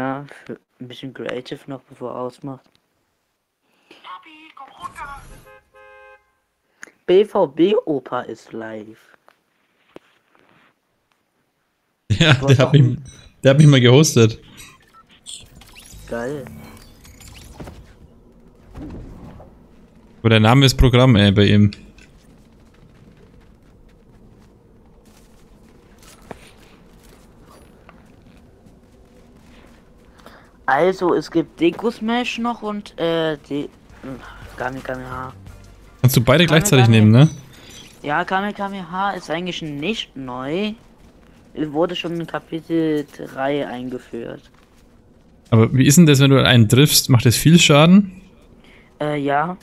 Ja, für ein bisschen creative noch, bevor er ausmacht. Papi, komm runter. BVB-Opa ist live. Ja, der hat, mich, der hat mich mal gehostet. Geil. Aber der Name ist Programm, ey, bei ihm. Also, es gibt Deko Smash noch und äh, die. Kame Kamehameha. Kannst du beide gleichzeitig nehmen, ne? Ja, Kame Kamehameha ist eigentlich nicht neu. Es wurde schon in Kapitel 3 eingeführt. Aber wie ist denn das, wenn du einen triffst? Macht das viel Schaden? Äh, ja.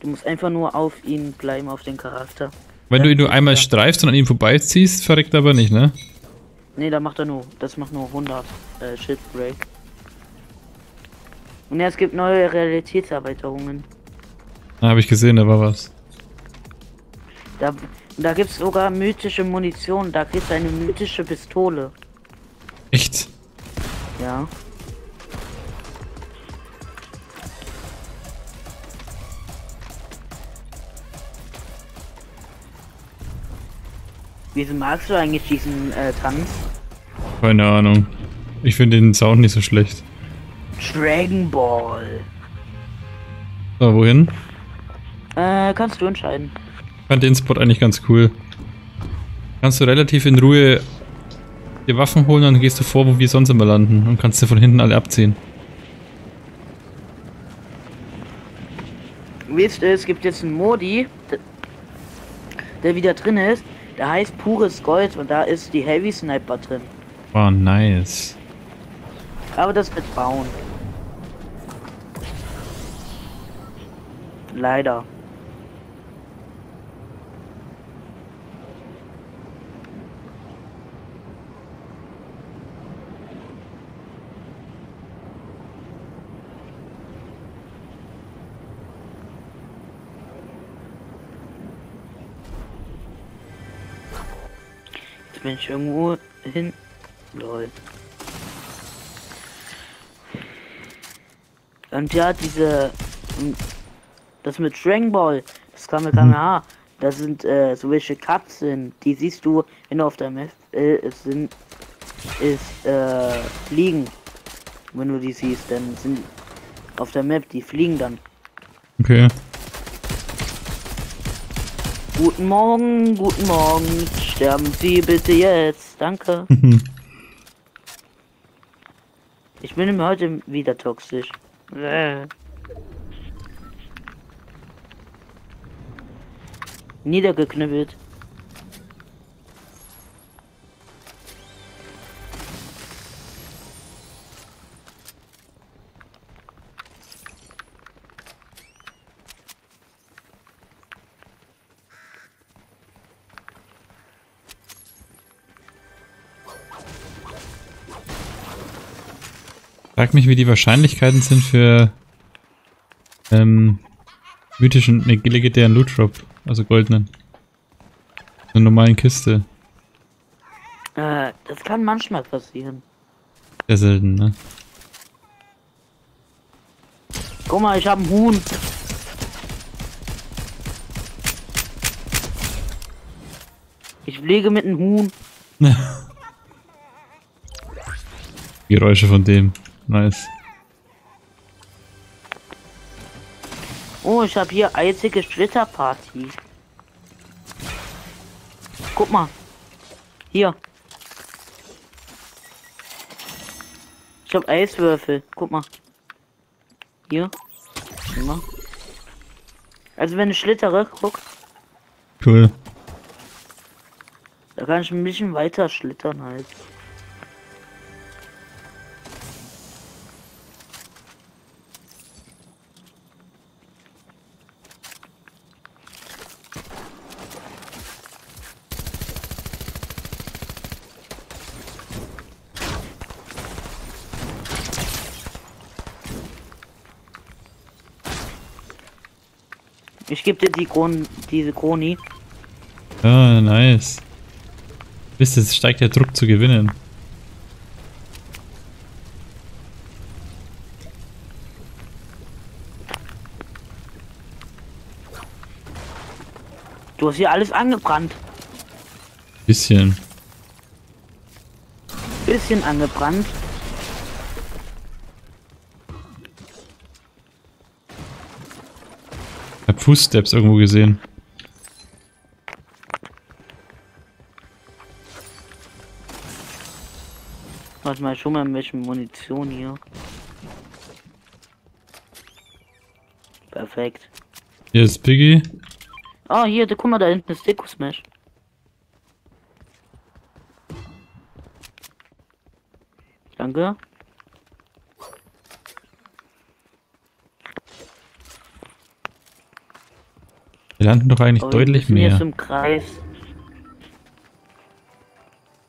Du musst einfach nur auf ihn bleiben, auf den Charakter. Wenn du ihn nur Ja. einmal streifst und an ihm vorbeiziehst, verreckt er aber nicht, ne? Nee, da macht er nur. Das macht nur 100 äh, Shit Break. Und ja, es gibt neue Realitätserweiterungen. Da habe ich gesehen, da war was. Da, da gibt's sogar mythische Munition. Da kriegst du eine mythische Pistole. Echt? Ja. Wieso magst du eigentlich diesen äh, Tanz? Keine Ahnung. Ich finde den Sound nicht so schlecht. Dragon Ball. So, wohin? Äh, kannst du entscheiden. Ich fand den Spot eigentlich ganz cool. Kannst du relativ in Ruhe dir Waffen holen, dann gehst du vor, wo wir sonst immer landen und kannst dir von hinten alle abziehen. Wisst ihr, es gibt jetzt einen Modi, der wieder drin ist. Der heißt pures Gold und da ist die Heavy Sniper drin. Wow, nice. Aber das wird bauen. Leider. Jetzt bin ich irgendwo hin. Lol. Und ja, diese. Das mit Dragon Ball, das Kamehameha, das sind äh, so welche Kapseln, die siehst du, wenn du auf der Map äh, es sind. Ist, äh, fliegen. Wenn du die siehst, dann sind auf der Map, die fliegen dann. Okay. Guten Morgen, guten Morgen. Sterben Sie bitte jetzt. Danke. Ich bin heute wieder toxisch. Äh. Niedergeknüppelt. Frag mich, wie die Wahrscheinlichkeiten sind für ähm, mythischen, ne, legendären Loot Drop, also goldenen. In einer normalen Kiste. Äh, das kann manchmal passieren. Sehr selten, ne? Guck mal, ich habe einen Huhn. Ich fliege mit einem Huhn. Geräusche von dem. Nice. Oh, ich habe hier eisige Splitterparty. Guck mal. Hier. Ich habe Eiswürfel. Guck mal. Hier. Guck mal. Also wenn ich schlittere, guck, Cool. da kann ich ein bisschen weiter schlittern halt. Ich gebe dir die Kron diese Kroni. Ah, nice. Wisst ihr, es steigt der Druck zu gewinnen. Du hast hier alles angebrannt. Bisschen. Bisschen angebrannt. Hab Fußsteps irgendwo gesehen. Warte mal, schon mal ein bisschen Munition hier. Perfekt. Hier ist Piggy. Ah, hier, da, guck mal, da hinten ist Deko Smash. Danke. Wir landen doch eigentlich wir deutlich Jetzt mehr. im Kreis.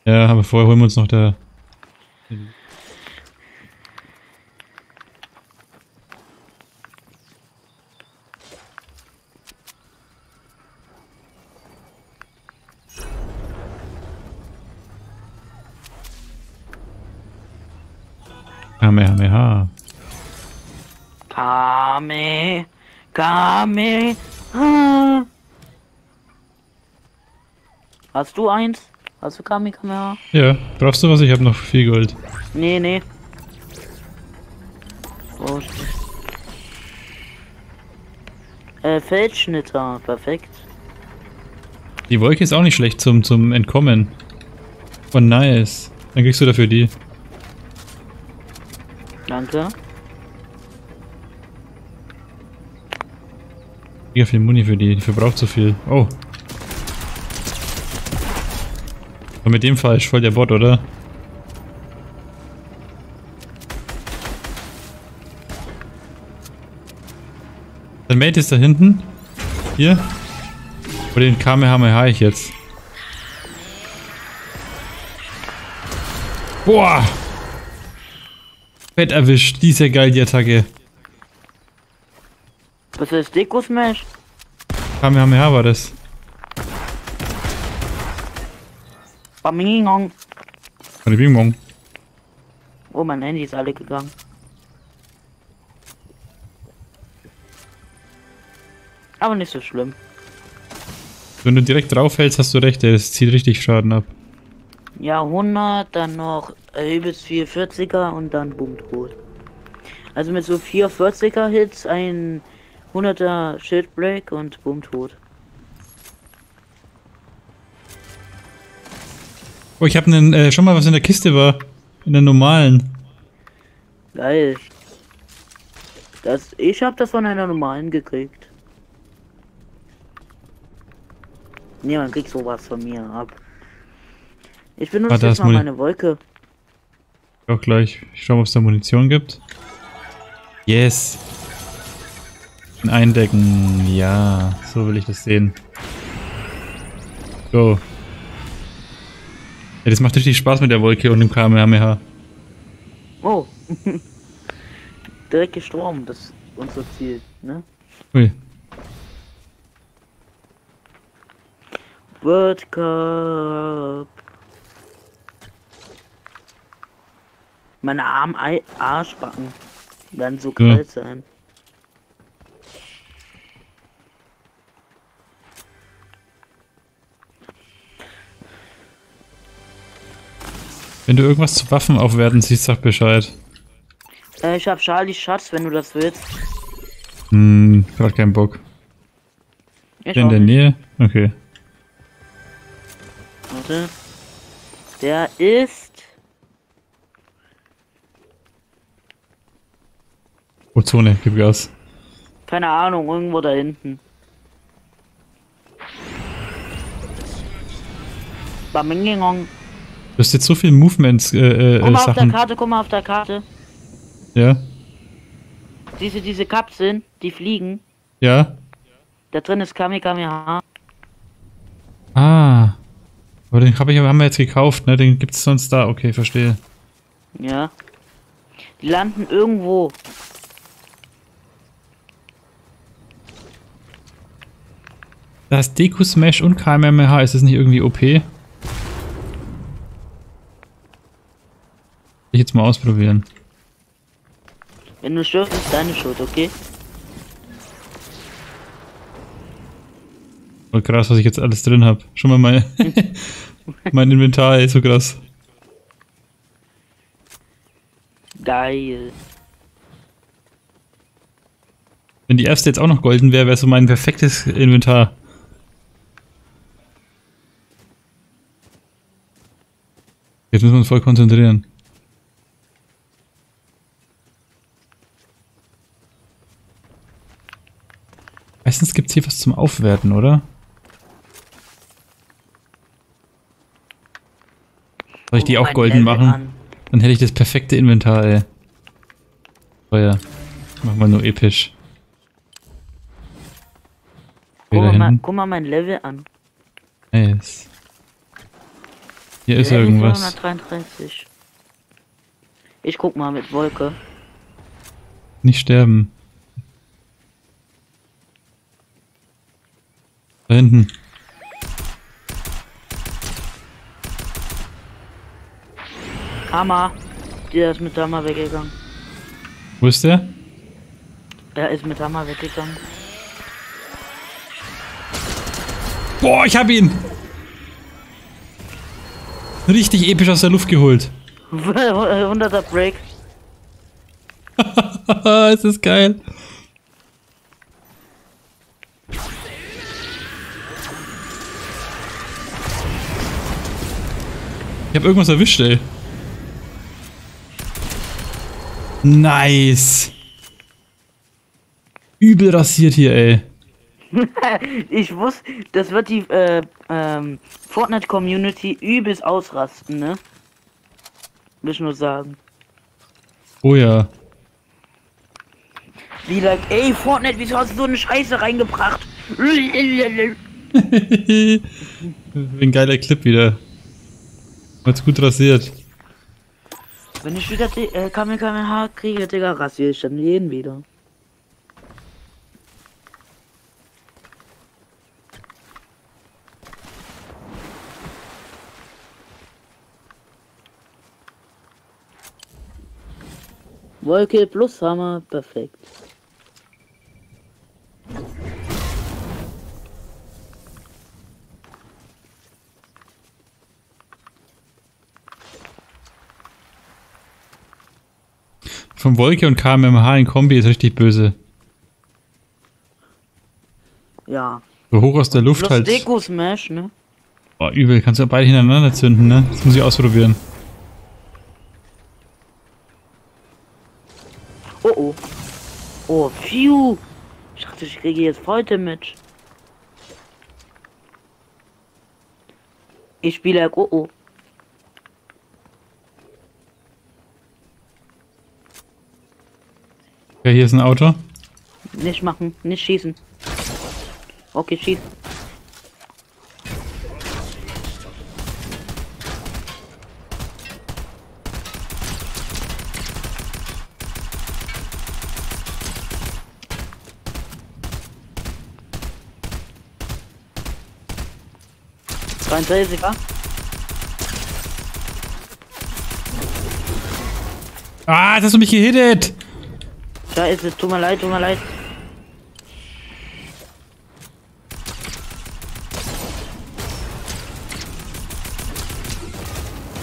Ja, aber vorher holen wir uns noch der. Kamehameha. Kame. Kame. Ah. Hast du eins? Hast du Kame Kamera? Ja, brauchst du was? Ich habe noch viel Gold. Nee, nee. Oh, äh, Feldschnitter, perfekt. Die Wolke ist auch nicht schlecht zum, zum Entkommen. Oh, nice. Dann kriegst du dafür die. Danke. Mega viel Muni für die. Die verbraucht so viel. Oh. War mit dem falsch. Voll der Bot, oder? Dein Mate ist da hinten. Hier. Oder den Kamehameha ich jetzt. Boah! Fett erwischt. Die ist ja geil, die Attacke. Was ist Deko Smash? Kamehameha war das. Bamingong. Bing Bong. Oh, mein Handy ist alle gegangen. Aber nicht so schlimm. Wenn du direkt drauf hältst, hast du recht, es zieht richtig Schaden ab. Ja, 100, dann noch übelst 440er und dann boom tot. Also mit so 440er Hits, ein 100er Shieldbreak und boom tot. Oh, ich habe äh, schon mal was in der Kiste war. In der normalen. Geil. Das, ich hab das von einer normalen gekriegt. Niemand kriegt sowas von mir ab. Ich benutze da jetzt mal Muni- meine Wolke. Auch gleich. Ich schau mal, ob es da Munition gibt. Yes. Ein Eindecken. Ja, so will ich das sehen. Go. Ja, das macht richtig Spaß mit der Wolke und dem Kamehameha. Oh. Direkt gestorben, das ist unser Ziel, ne? Ui. World Cup. Meine armen Arschbacken werden so Ja. kalt sein. Wenn du irgendwas zu Waffen aufwerten siehst, sag Bescheid. Äh, ich hab Charlie Schatz, wenn du das willst. Hm, grad keinen Bock. Ich In der nicht. Nähe? Okay. Warte. Der ist. Oh, Zone, gib Gas. Keine Ahnung, irgendwo da hinten. Bamingong. Du hast jetzt so viel Movements, äh, äh, Guck mal auf der Sachen. Karte, guck mal auf der Karte. Ja? Diese, diese Kapseln, die fliegen. Ja? Da drin ist Kamehameha. Ah. Aber den hab ich, haben wir jetzt gekauft, ne? Den gibt's sonst da. Okay, verstehe. Ja. Die landen irgendwo. Da ist Deku Smash und KMMH. Ist das nicht irgendwie OP? Ich jetzt mal ausprobieren. Wenn du stirbst, ist deine Schuld, okay? Voll krass, was ich jetzt alles drin habe. Schon mal mein, mein Inventar, ey, so krass. Geil. Wenn die erste jetzt auch noch golden wäre, wäre so mein perfektes Inventar. Jetzt müssen wir uns voll konzentrieren. Meistens gibt es hier was zum Aufwerten, oder? Soll ich die Guck auch golden machen? an. Dann hätte ich das perfekte Inventar, ey. Oh ja. Machen wir nur episch. Guck mal, guck mal mein Level an. Nice. Hier ist Level irgendwas. 433. Ich guck mal mit Wolke. Nicht sterben. Da hinten. Hammer. Der ist mit Hammer weggegangen. Wo ist der? Er ist mit Hammer weggegangen. Boah, ich hab ihn! Richtig episch aus der Luft geholt. 100er Break. es ist geil. Ich hab irgendwas erwischt, ey. Nice. Übel rasiert hier, ey. Ich wusste, das wird die äh, ähm, Fortnite-Community übelst ausrasten, ne? Will ich nur sagen. Oh ja. Wie like, ey Fortnite, wieso hast du so eine Scheiße reingebracht? Ein geiler Clip wieder. Hat's gut rasiert. Wenn ich wieder äh, Kamehameha kriege, Digga, rasiere ich dann jeden wieder. Wolke plus Hammer, perfekt. Von Wolke und KMMH in Kombi ist richtig böse. Ja. So hoch aus der Luft Plus halt. Deko Smash, ne? Boah, übel. Kannst du ja beide hintereinander zünden, ne? Das muss ich ausprobieren. Oh oh. Oh, phew. Ich dachte, ich kriege jetzt heute mit. Ich spiele oh oh. Ja, hier ist ein Auto. Nicht machen, nicht schießen. Okay, schieß. Zweiunddreißiger. Ah, das hast du mich gehittet! Scheiße, tut mir leid, tut mir leid.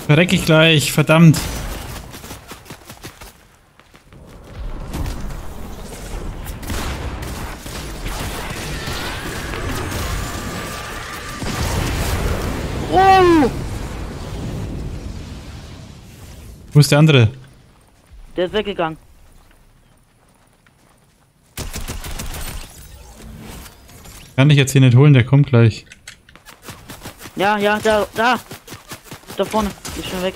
Verreck ich gleich, verdammt. Oh! Wo ist der andere? Der ist weggegangen. Kann ich jetzt hier nicht holen, der kommt gleich. Ja, ja, da, da. Da vorne. Ist schon weg.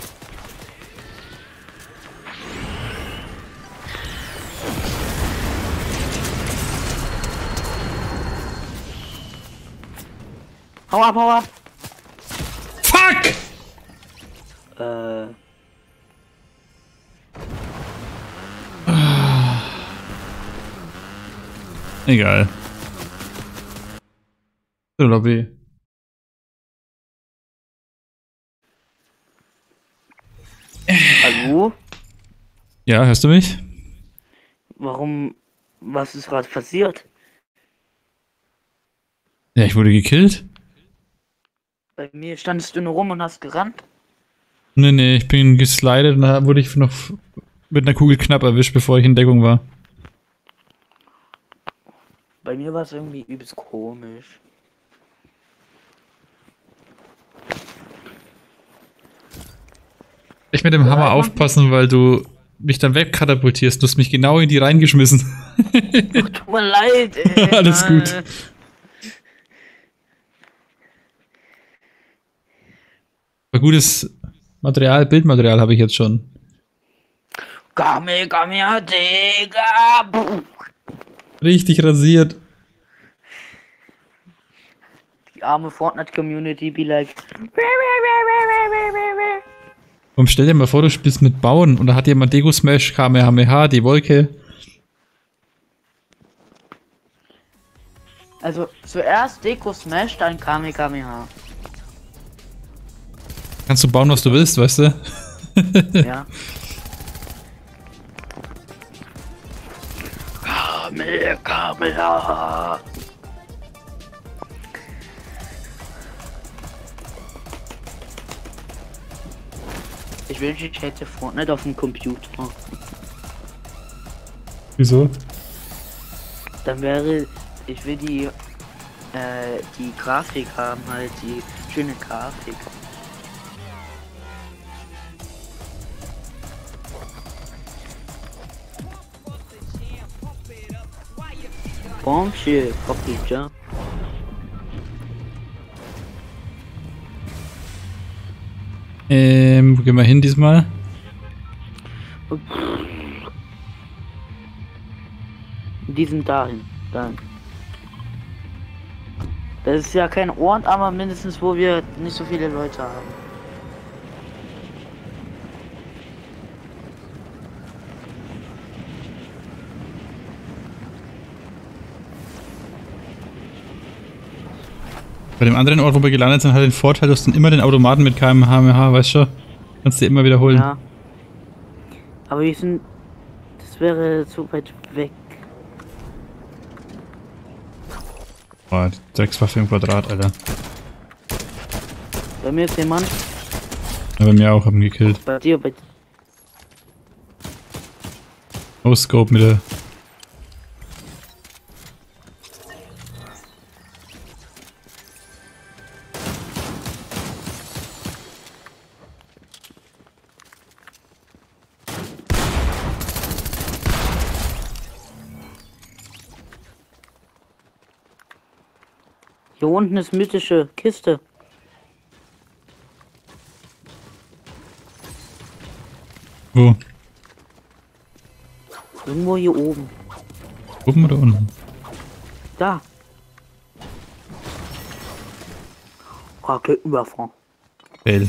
Hau ab, hau ab. Fuck! Äh. Egal. So, Lobby. Hallo? Ja, hörst du mich? Warum? Was ist gerade passiert? Ja, ich wurde gekillt. Bei mir standest du nur rum und hast gerannt. Nee, nee, ich bin geslidet und da wurde ich noch mit einer Kugel knapp erwischt, bevor ich in Deckung war. Bei mir war es irgendwie übelst komisch. Ich mit dem Hammer aufpassen, weil du mich dann wegkatapultierst. Du hast mich genau in die reingeschmissen. Ach, tut mir leid, ey. Alles gut. Aber gutes Material, Bildmaterial habe ich jetzt schon. Kame, kame, Digga. Richtig rasiert. Die arme Fortnite-Community be like. Und stell dir mal vor, du spielst mit Bauen und da hat jemand Dego Smash, Kamehameha, die Wolke. Also zuerst Deko Smash, dann Kame Kamehameha. Kannst du bauen, was du willst, weißt du? Ja. Kame Kamehameha. Ich wünsche, ich hätte Fortnite auf dem Computer. Wieso? Dann wäre, ich will die, äh, die Grafik haben, halt die schöne Grafik. Bonjour, Poppy Jump. Ähm, wo gehen wir hin diesmal? Die sind dahin. Dann. Das ist ja kein Ort, aber mindestens wo wir nicht so viele Leute haben. Bei dem anderen Ort, wo wir gelandet sind, hat den Vorteil, du hast dann immer den Automaten mit KMH, weißt du? Kannst du immer wiederholen. Ja. Aber wir sind. Das wäre zu weit weg. Boah, die Dreckswaffe im Quadrat, Alter. Bei mir ist jemand. Ja, bei mir auch, haben gekillt. Bei dir, bei No Scope mit der. Hier unten ist mythische Kiste. Wo? Irgendwo hier oben. Oben oder unten? Da. Raketenwerfer. Fail.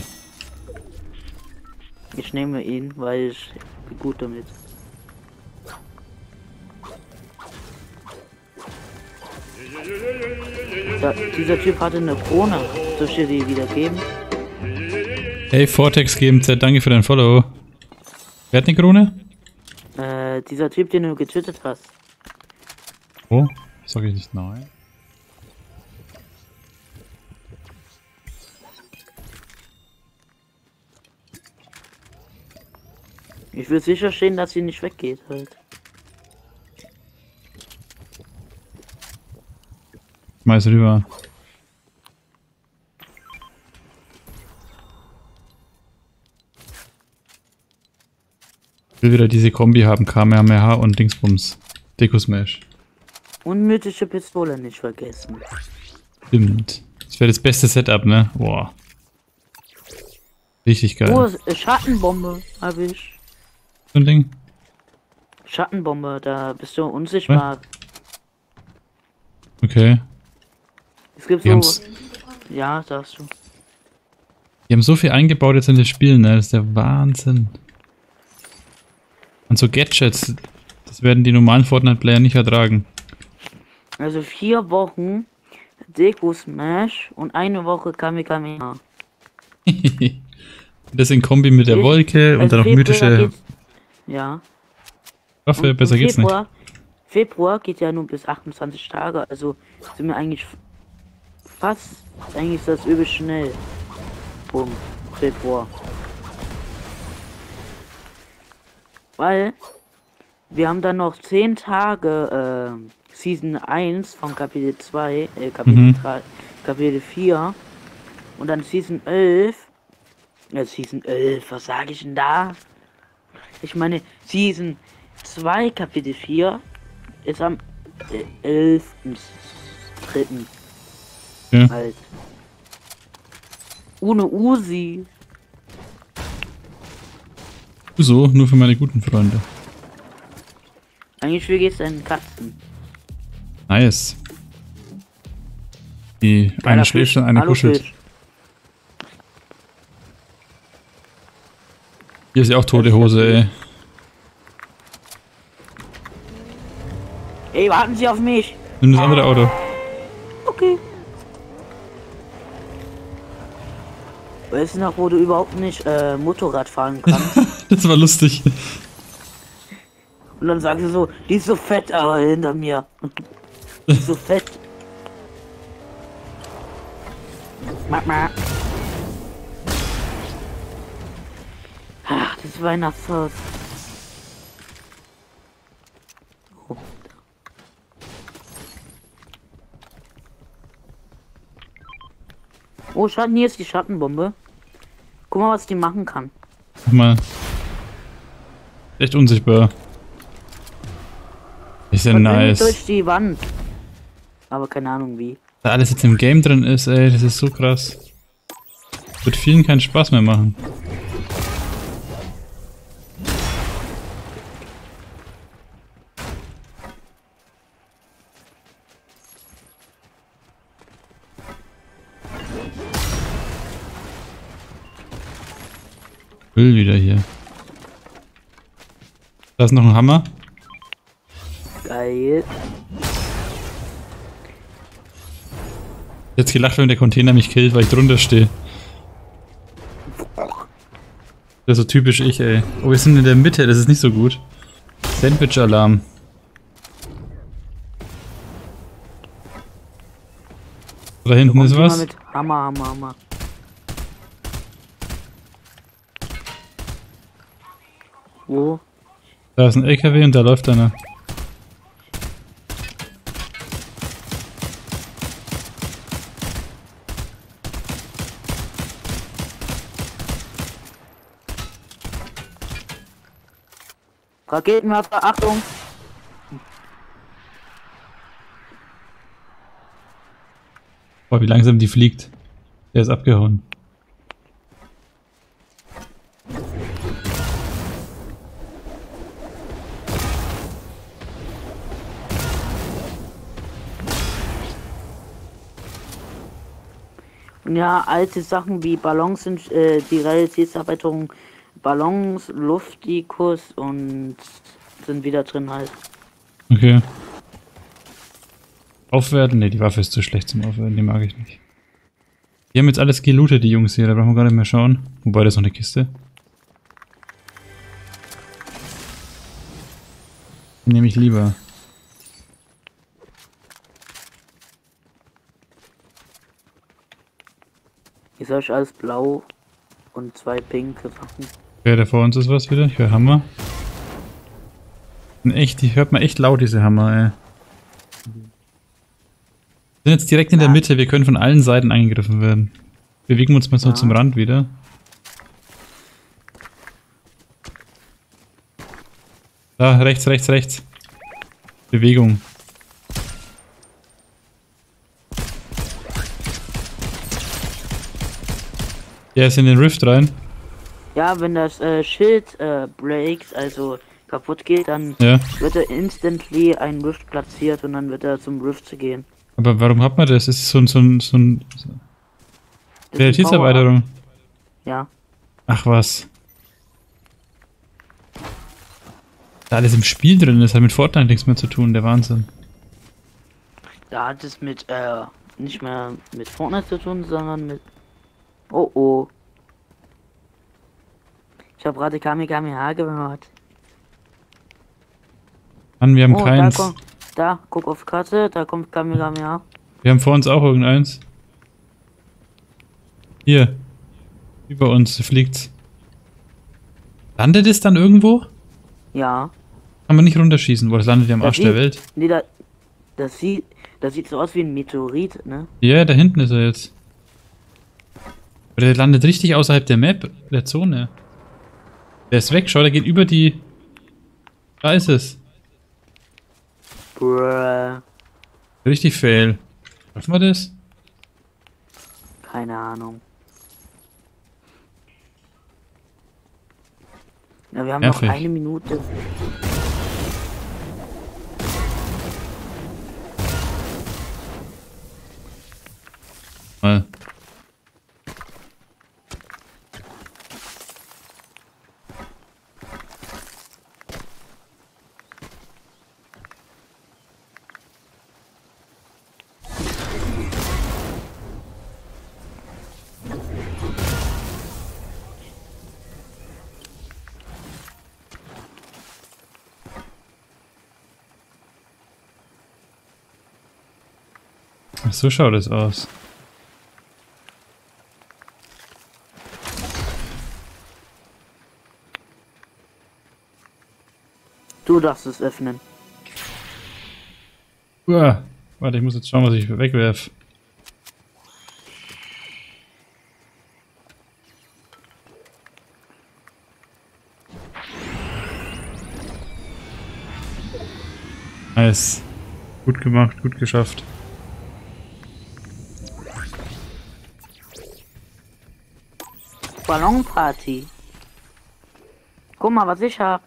Ich nehme ihn, weil ich bin gut damit. Da, dieser Typ hatte eine Krone. Soll ich dir die wieder geben? Hey, Vortex GMZ, danke für dein Follow. Wer hat eine Krone? Äh, dieser Typ, den du getötet hast. Oh, sag ich nicht nein. Ich will sicherstellen, dass sie nicht weggeht halt. Schmeiß rüber. Will wieder diese Kombi haben, Kamehameha und Dingsbums. Deko Smash. Und mythische Pistole nicht vergessen. Stimmt. Das wäre das beste Setup, ne? Boah. Richtig geil. Oh, Schattenbombe habe ich. So ein Ding. Schattenbombe, da bist du unsichtbar. Okay. Es gibt Die so. Ja, sagst du. Die haben so viel eingebaut jetzt in das Spiel, ne? Das ist der Wahnsinn. Und so Gadgets, das werden die normalen Fortnite-Player nicht ertragen. Also vier Wochen Deko Smash und eine Woche Kamehameha. das in Kombi mit der Wolke und Also dann noch Februar mythische Ja. Waffe, Und besser geht's nicht. Februar, Februar geht ja nur bis 28 Tage, also sind wir eigentlich Krass. Eigentlich ist das übel schnell. Bumm. Februar. Weil wir haben dann noch 10 Tage äh, Season 1 von Kapitel 2, äh, Kapitel Mhm. 3, Kapitel 4 und dann Season 11. Ja, Season 11, was sage ich denn da? Ich meine, Season 2, Kapitel 4 ist am äh, 11.3. Ja. Halt. Ohne Usi. So, nur für meine guten Freunde. Eigentlich wie geht's deinen Katzen? Nice. Die eine schläft schon, eine Hallo, kuschelt. Fisch. Hier ist ja auch tote Hose, ey. Ey, warten Sie auf mich. Nimm das andere Auto. Okay. Weißt du noch, wo du überhaupt nicht äh, Motorrad fahren kannst? Das war lustig. Und dann sagst du so, die ist so fett, aber hinter mir. Die ist so fett. Mama. Ach, das Weihnachtshaus. Oh. Oh, Schatten, hier ist die Schattenbombe. Guck mal, was die machen kann. Mach mal. Echt unsichtbar. Ist ja rennt nice. durch die Wand. Aber keine Ahnung wie. Da alles jetzt im Game drin ist, ey, das ist so krass. Wird vielen keinen Spaß mehr machen. Da ist noch ein Hammer. Geil. Jetzt gelacht, wenn der Container mich killt, weil ich drunter stehe. Das ist so typisch ich, ey. Oh, wir sind in der Mitte, das ist nicht so gut. Sandwich-Alarm. Da hinten ist was. Mit Hammer, Hammer, Hammer. Wo? Da ist ein LKW und da läuft einer. Raketenwerfer, Achtung! Boah, wie langsam die fliegt. Der ist abgehauen. Ja, alte Sachen wie Ballons sind äh, die Realitätserweiterung Ballons, Luftikus und sind wieder drin halt. Okay. Aufwerten? Ne, die Waffe ist zu schlecht zum Aufwerten, die mag ich nicht. Die haben jetzt alles gelootet, die Jungs hier, da brauchen wir gar nicht mehr schauen. Wobei, das ist noch eine Kiste. Nehme ich lieber. Hier soll ich alles blau und zwei pinke Sachen. Okay, da vor uns ist was wieder. Ich höre Hammer. Sind echt, die hört man echt laut, diese Hammer, ey. Wir sind jetzt direkt in der Ja. Mitte, wir können von allen Seiten angegriffen werden. Bewegen wir uns mal so Ja. zum Rand wieder. Da, rechts, rechts, rechts. Bewegung. Der ist in den Rift rein. Ja, wenn das äh, Schild äh, breaks, also kaputt geht, dann Ja. wird er instantly ein Rift platziert und dann wird er zum Rift zu gehen. Aber warum hat man das? Das ist so ein, so ein, so ein Das Realitätserweiterung. Ja. Ach was. Da alles im Spiel drin ist, hat mit Fortnite nichts mehr zu tun, der Wahnsinn. Da hat es mit, äh, nicht mehr mit Fortnite zu tun, sondern mit. Oh oh. Ich habe gerade Kamehameha gehört. Mann, wir haben Oh, da keins. kommt. Da, guck auf Karte, da kommt Kamehameha. Wir haben vor uns auch irgendeins. Hier. Über uns fliegt's. Landet es dann irgendwo? Ja. Kann man nicht runterschießen, wo das landet ja am Das Arsch der sieht- Welt. Nee, da, das sieht, das sieht so aus wie ein Meteorit, ne? Ja, da hinten ist er jetzt. Aber der landet richtig außerhalb der Map, der Zone. Der ist weg, schau, der geht über die... Da ist es. Bruh. Richtig fail. Schaffen wir das? Keine Ahnung. Ja, wir haben Nervig. noch eine Minute. Mal. Ach, So schaut es aus. Du darfst es öffnen. Uah. Warte, ich muss jetzt schauen, was ich wegwerf. Nice. Gut gemacht, gut geschafft. Ballonparty. Guck mal, was ich hab.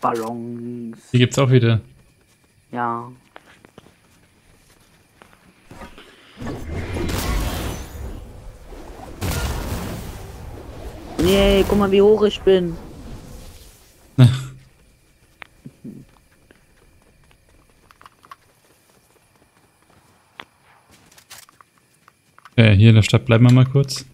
Ballons. Die gibt's auch wieder. Ja. Nee, guck mal, wie hoch ich bin. hier in der Stadt bleiben wir mal kurz.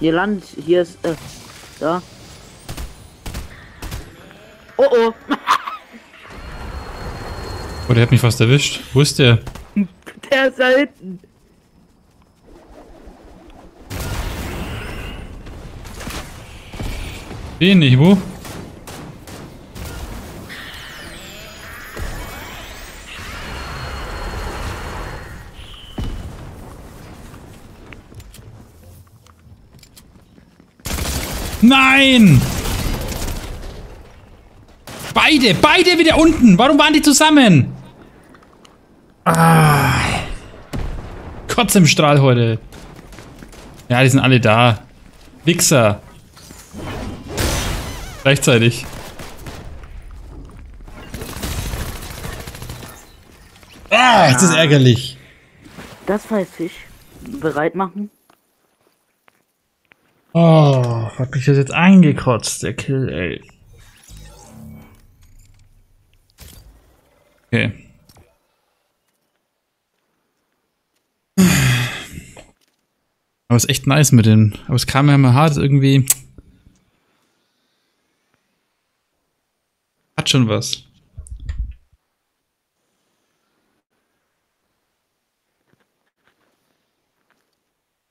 Hier land, hier ist, äh, da. Oh oh, Oh, der hat mich fast erwischt. Wo ist der? der ist da hinten. Den nicht, wo? Nein! Beide, beide wieder unten. Warum waren die zusammen? Ah. Kotz im Strahl heute. Ja, die sind alle da. Wichser. Gleichzeitig. Ah, das ist ärgerlich. Das weiß ich. Bereit machen? Oh, hat mich das jetzt eingekotzt, der Kill, ey. Okay. Aber ist echt nice mit den. Aber es kam ja mal hart irgendwie. Hat schon was. Ich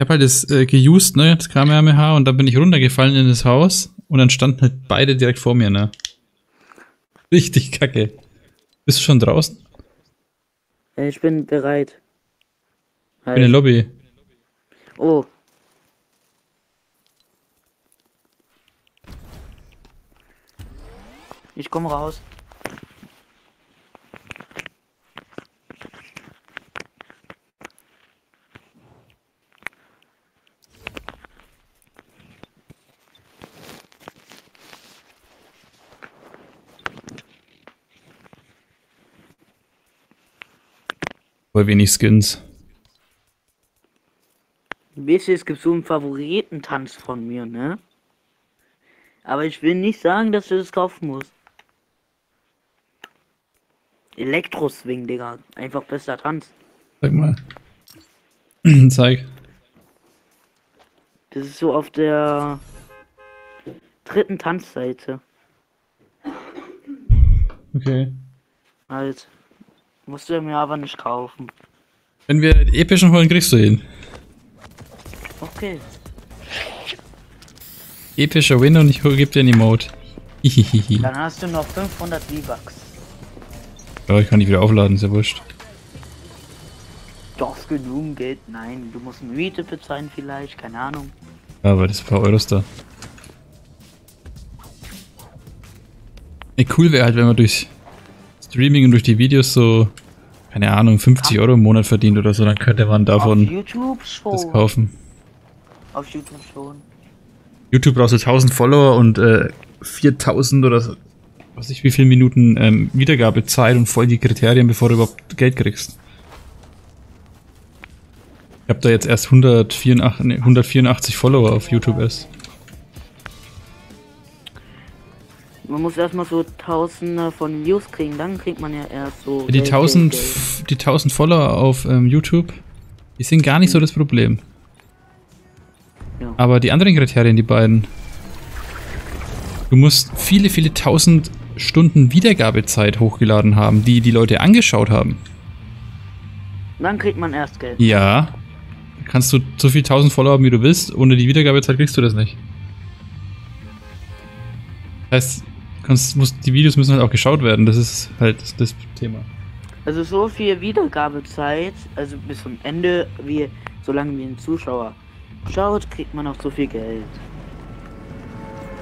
habe halt das äh, geused, ne, das Kamehameha, und dann bin ich runtergefallen in das Haus und dann standen halt beide direkt vor mir, ne. Richtig kacke. Bist du schon draußen? Äh, Ich bin bereit. In der Lobby. Oh. Ich komme raus. Voll wenig Skins. Wisst ihr, es gibt so einen Favoritentanz von mir, ne? Aber ich will nicht sagen, dass du das kaufen musst. Elektro-Swing, Digga. Einfach bester Tanz. Sag mal. Zeig. Das ist so auf der dritten Tanzseite. Okay. Halt. Musst du mir aber nicht kaufen. Wenn wir den epischen holen, kriegst du ihn. Okay. Epischer Win und ich gebe dir ein Emote. Dann hast du noch 500 V-Bucks. Ja, ich kann nicht wieder aufladen, ist ja wurscht. Doch, genug Geld. Nein, du musst Miete bezahlen vielleicht, keine Ahnung. Ja, aber das ist ein paar Euros da. Ey, cool wäre halt, wenn man durch Streaming und durch die Videos so, keine Ahnung, 50 Euro im Monat verdient oder so, dann könnte man davon YouTube das kaufen. Auf YouTube schon. YouTube brauchst du 1000 Follower und äh, 4000 oder so, was weiß ich wie viele Minuten ähm, Wiedergabezeit und voll die Kriterien, bevor du überhaupt Geld kriegst. Ich habe da jetzt erst 184, nee, 184 Follower auf YouTube erst. Man muss erstmal so tausende von Views kriegen, dann kriegt man ja erst so. Die Geld, 1000, Geld, Geld. die 1000 Follower auf ähm, YouTube, die sind gar nicht so das Problem. Ja. Aber die anderen Kriterien, die beiden. Du musst viele, viele tausend Stunden Wiedergabezeit hochgeladen haben, die die Leute angeschaut haben. Dann kriegt man erst Geld. Ja. Kannst du so viel tausend Follower haben, wie du willst, ohne die Wiedergabezeit kriegst du das nicht. Heißt, kannst, musst, die Videos müssen halt auch geschaut werden, das ist halt das, das Thema. Also so viel Wiedergabezeit, also bis zum Ende, wie solange wie ein Zuschauer schaut, kriegt man auch so viel Geld.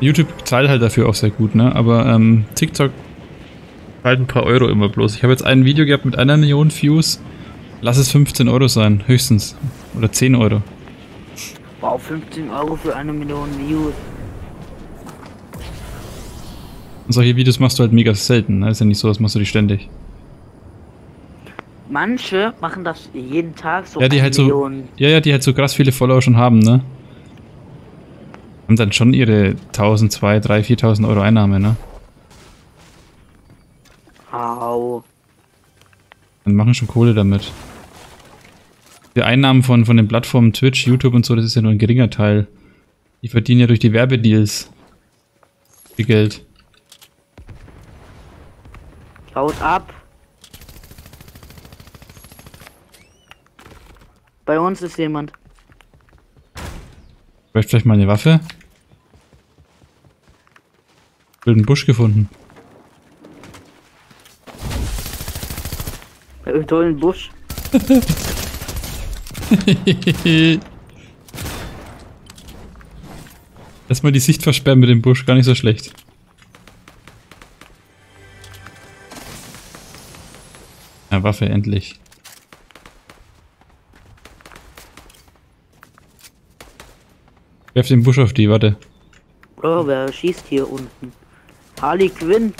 YouTube zahlt halt dafür auch sehr gut, ne? Aber ähm, TikTok zahlt ein paar Euro immer bloß. Ich habe jetzt ein Video gehabt mit einer Million Views. Lass es 15 Euro sein, höchstens. Oder 10 Euro. Wow, 15 Euro für eine Million Views. Und solche Videos machst du halt mega selten, ne? Ist ja nicht so, das machst du die ständig. Manche machen das jeden Tag so Ja, die halt so. Million. Ja, ja, die halt so krass viele Follower schon haben, ne? Haben dann schon ihre 1000, 2, 3, 4000 Euro Einnahme, ne? Au. Dann machen schon Kohle damit. Die Einnahmen von, von den Plattformen Twitch, YouTube und so, das ist ja nur ein geringer Teil. Die verdienen ja durch die Werbedeals viel Geld. Haut ab. Bei uns ist jemand. Vielleicht vielleicht mal eine Waffe? Wilden Busch gefunden. Tollen Busch. Erstmal die Sicht versperren mit dem Busch, gar nicht so schlecht. Ja, Waffe endlich. Werf den Busch auf die, warte. Bro, wer schießt hier unten? Harley Quinn.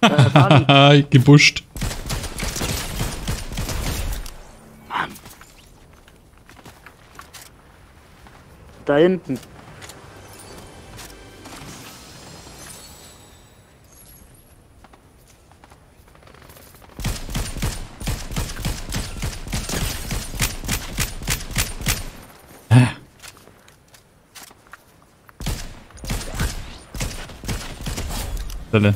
äh, Harley. Gebuscht. Da hinten. Stelle.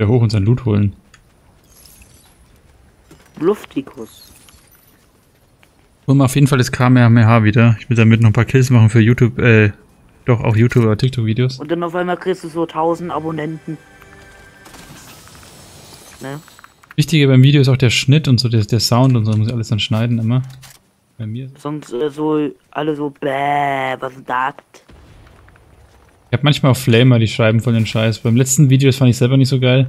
Ja, hoch und sein Loot holen. Luftikus. Wir auf jeden Fall das Kamehameha wieder. Ich will damit noch ein paar Kills machen für YouTube, äh, doch auch YouTube oder TikTok-Videos. Und dann auf einmal kriegst du so 1000 Abonnenten. Ne? Wichtiger beim Video ist auch der Schnitt und so der, der Sound und so, muss ich alles dann schneiden immer. Bei mir. Sonst äh, so alle so bäh, was das? Ich habe manchmal auch Flamer, die schreiben voll den Scheiß. Beim letzten Video, das fand ich selber nicht so geil.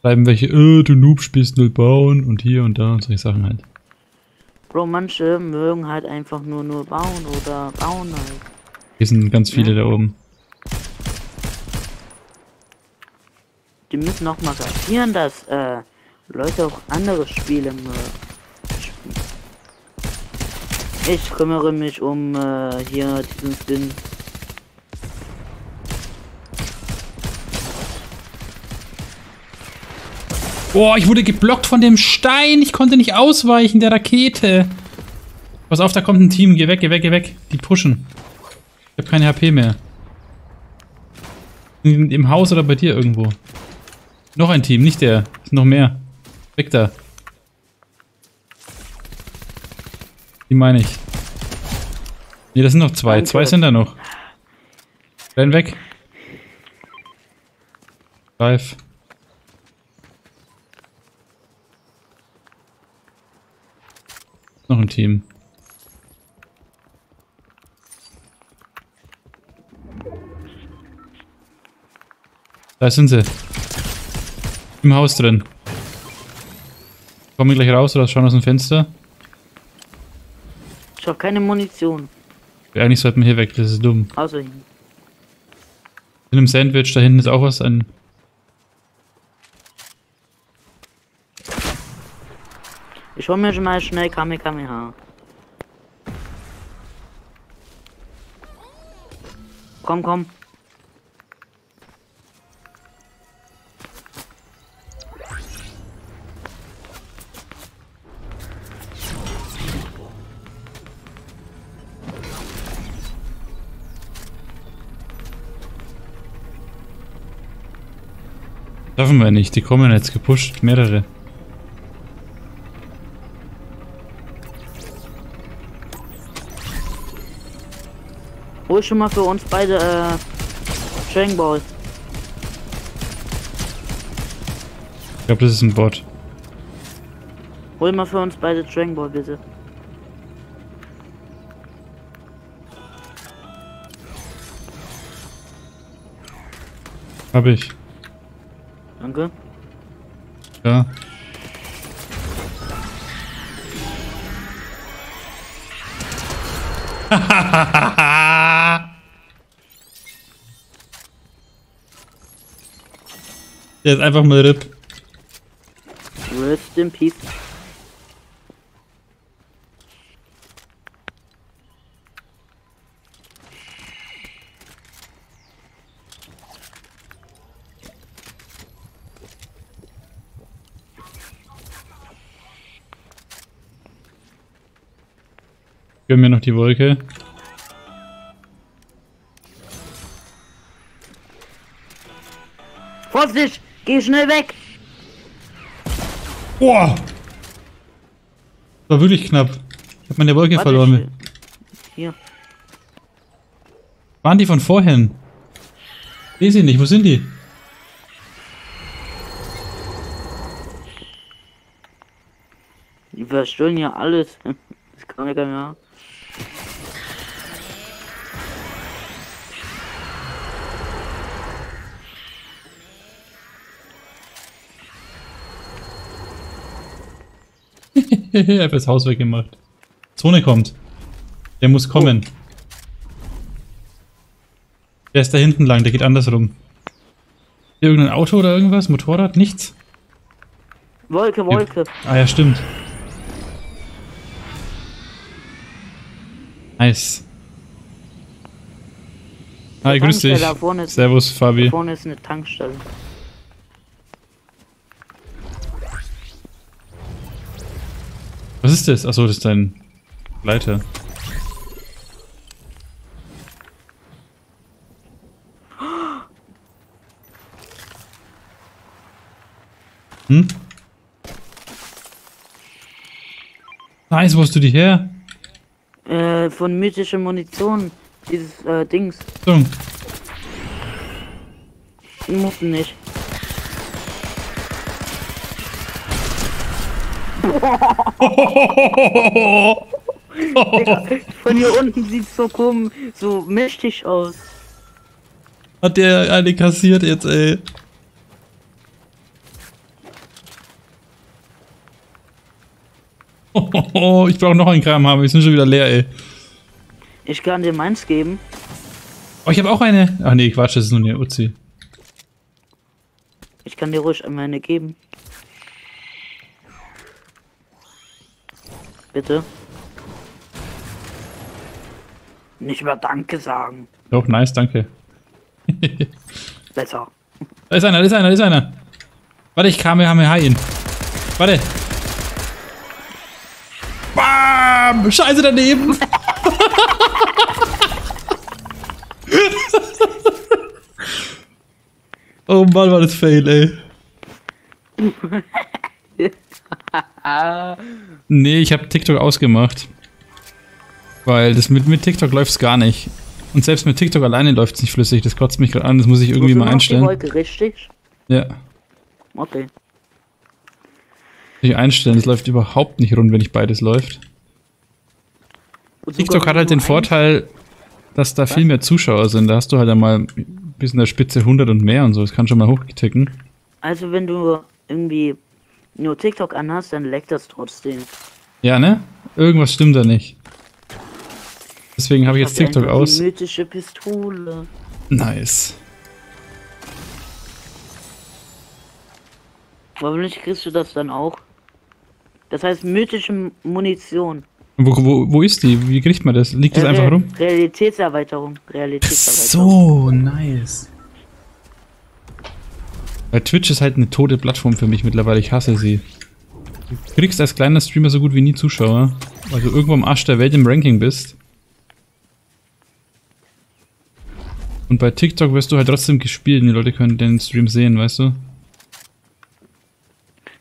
Schreiben welche, äh, du Noob spielst null bauen und hier und da und solche Sachen halt. Bro, manche mögen halt einfach nur nur bauen oder bauen halt. Hier sind ganz viele Ja. da oben die müssen noch mal kapieren, dass äh, Leute auch andere Spiele äh, spielen. Ich kümmere mich um äh, hier diesen Skin. Boah, ich wurde geblockt von dem Stein. Ich konnte nicht ausweichen, der Rakete. Pass auf, da kommt ein Team. Geh weg, geh weg, geh weg. Die pushen. Ich habe keine HP mehr. Im Haus oder bei dir irgendwo. Noch ein Team, nicht der. Es sind noch mehr. Weg da. Die meine ich. Ne, das sind noch zwei. Danke. Zwei sind da noch. Renn weg. Greif. Noch ein Team. Da sind sie. Im Haus drin. Kommen gleich raus oder schauen aus dem Fenster? Ich habe keine Munition. Eigentlich sollten wir hier weg, das ist dumm. Außer hier. In einem Sandwich, da hinten ist auch was an. Ich hol mir schon mal schnell Kamehameha. Komm, komm. Schaffen wir nicht, die kommen jetzt gepusht, mehrere. Hol schon mal für uns beide äh, Dragon Ball. Ich glaube, das ist ein Bot. Hol mal für uns beide Dragon Ball bitte. Hab ich. Danke. Ja. Der ist einfach mal RIP. Rest in Peace. Die Wolke. Vorsicht! Geh schnell weg! Boah! War wirklich knapp. Ich hab meine Wolke Warte, verloren. ich- Hier. Waren die von vorhin? Sehe sie nicht, wo sind die? Die verstören ja alles. Das kann ja gar nicht mehr. Einfach das Haus weggemacht. Zone kommt. Der muss kommen. Der ist da hinten lang, der geht andersrum. Hier irgendein Auto oder irgendwas? Motorrad? Nichts? Wolke, Wolke. Ah ja, stimmt. Nice. Hi, grüß dich. Servus, Fabi. Da vorne ist eine Tankstelle. Ist das? Achso, das ist dein Leiter. Hm? Nice, wo hast du die her? Äh, von mythischer Munition. Dieses äh, Dings. So. Die mussten nicht. Von hier unten sieht's so komisch, so mächtig aus. Hat der eine kassiert jetzt, ey. ich brauche noch einen Kram haben, wir sind schon wieder leer, ey. Ich kann dir meins geben. Oh, ich habe auch eine. Ach nee, Quatsch, das ist nur eine Uzi. Ich kann dir ruhig einmal eine geben. Bitte. Nicht mehr Danke sagen. Doch, nice, danke. Besser. Da ist einer, da ist einer, da ist einer. Warte, ich Kamehameha ihn. Warte. Bam! Scheiße daneben. oh Mann, war das Fail, ey. Nee, ich habe TikTok ausgemacht. Weil das mit, mit TikTok läuft's gar nicht. Und selbst mit TikTok alleine läuft's nicht flüssig. Das kotzt mich gerade an. Das muss ich irgendwie mal noch Die einstellen. Wolke, richtig? Ja. Okay. Ich einstellen. Das läuft überhaupt nicht rund, wenn ich beides läuft. Und TikTok hat halt den ein- Vorteil, dass da viel mehr Zuschauer sind. Da hast du halt einmal bis in der Spitze 100 und mehr und so. Das kann schon mal hochticken. Also wenn du irgendwie nur TikTok anhast, dann leckt das trotzdem. Ja, ne? Irgendwas stimmt da nicht. Deswegen habe ich jetzt Hab TikTok aus. Die mythische Pistole. Nice. Warum nicht kriegst du das dann auch? Das heißt mythische Munition. Wo, wo, wo ist die? Wie kriegt man das? Liegt das Äh, einfach Re- rum? Realitätserweiterung. Realitätserweiterung. So, nice. Weil Twitch ist halt eine tote Plattform für mich mittlerweile. Ich hasse sie. Du kriegst als kleiner Streamer so gut wie nie Zuschauer, weil du irgendwo am Arsch der Welt im Ranking bist. Und bei TikTok wirst du halt trotzdem gespielt und die Leute können den Stream sehen, weißt du?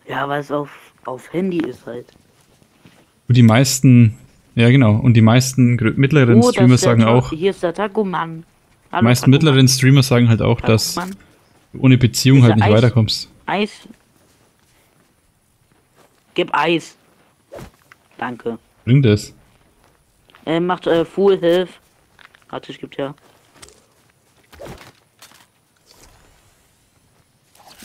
Ja, weil es auf, auf Handy ist halt. Und die meisten, ja genau, und die meisten mittleren Oh, Streamer sagen auch, Hier ist der Taco-Mann. die Hallo, meisten Taco-Mann. mittleren Streamer sagen halt auch, dass Taco-Mann. Ohne Beziehung halt nicht Eis? weiterkommst. Eis. Gib Eis. Danke. Bringt das? Er macht äh, Full Health. Warte, ich gibt ja.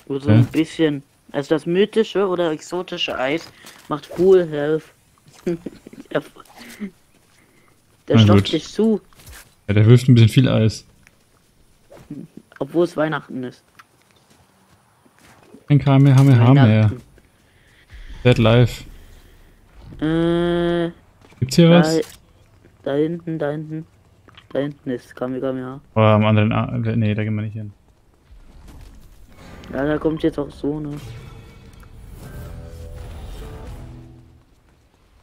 Nur so Ja. ein bisschen. Also das mythische oder exotische Eis macht Full Health. Der- stopft dich zu, Ja, der wirft ein bisschen viel Eis. obwohl es Weihnachten ist. Ein Kamehameha mehr. Dead Life. Äh, Gibt's hier da, was? da hinten, da hinten. Da hinten ist Kamehameha. Oh, am anderen. A nee, da gehen wir nicht hin. Ja, da kommt jetzt auch so, ne?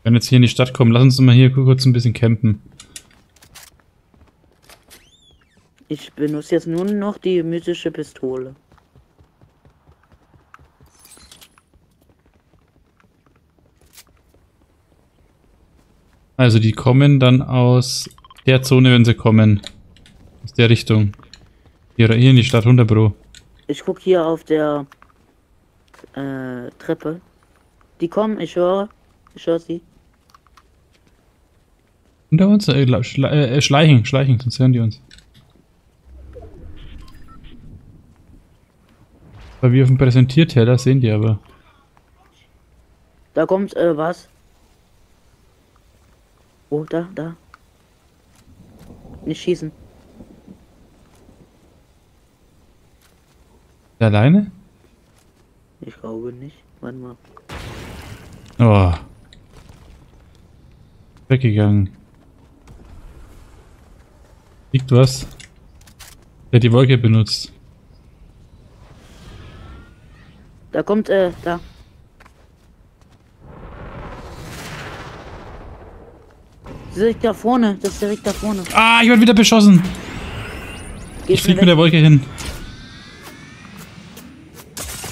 Wenn wir jetzt hier in die Stadt kommen, lass uns mal hier kurz ein bisschen campen. Ich benutze jetzt nur noch die mythische Pistole. Also die kommen dann aus der Zone, wenn sie kommen. Aus der Richtung. Hier, hier in die Stadt, 100 Pro. Ich guck hier auf der äh, Treppe. Die kommen, ich höre. Ich höre sie. Hinter uns? Äh, la- schla äh, schleichen, schleichen, sonst hören die uns. Weil wir auf dem Präsentierteller sehen die aber. Da kommt äh, was. Oh, da, da. Nicht schießen. Alleine? Ich glaube nicht. Warte mal. Oh. Weggegangen. Liegt was? Der hat die Wolke benutzt. Da kommt, äh, da. Direkt da vorne, das ist direkt da vorne. Ah, ich werde wieder beschossen. Geht Ich flieg mit der Wolke hin.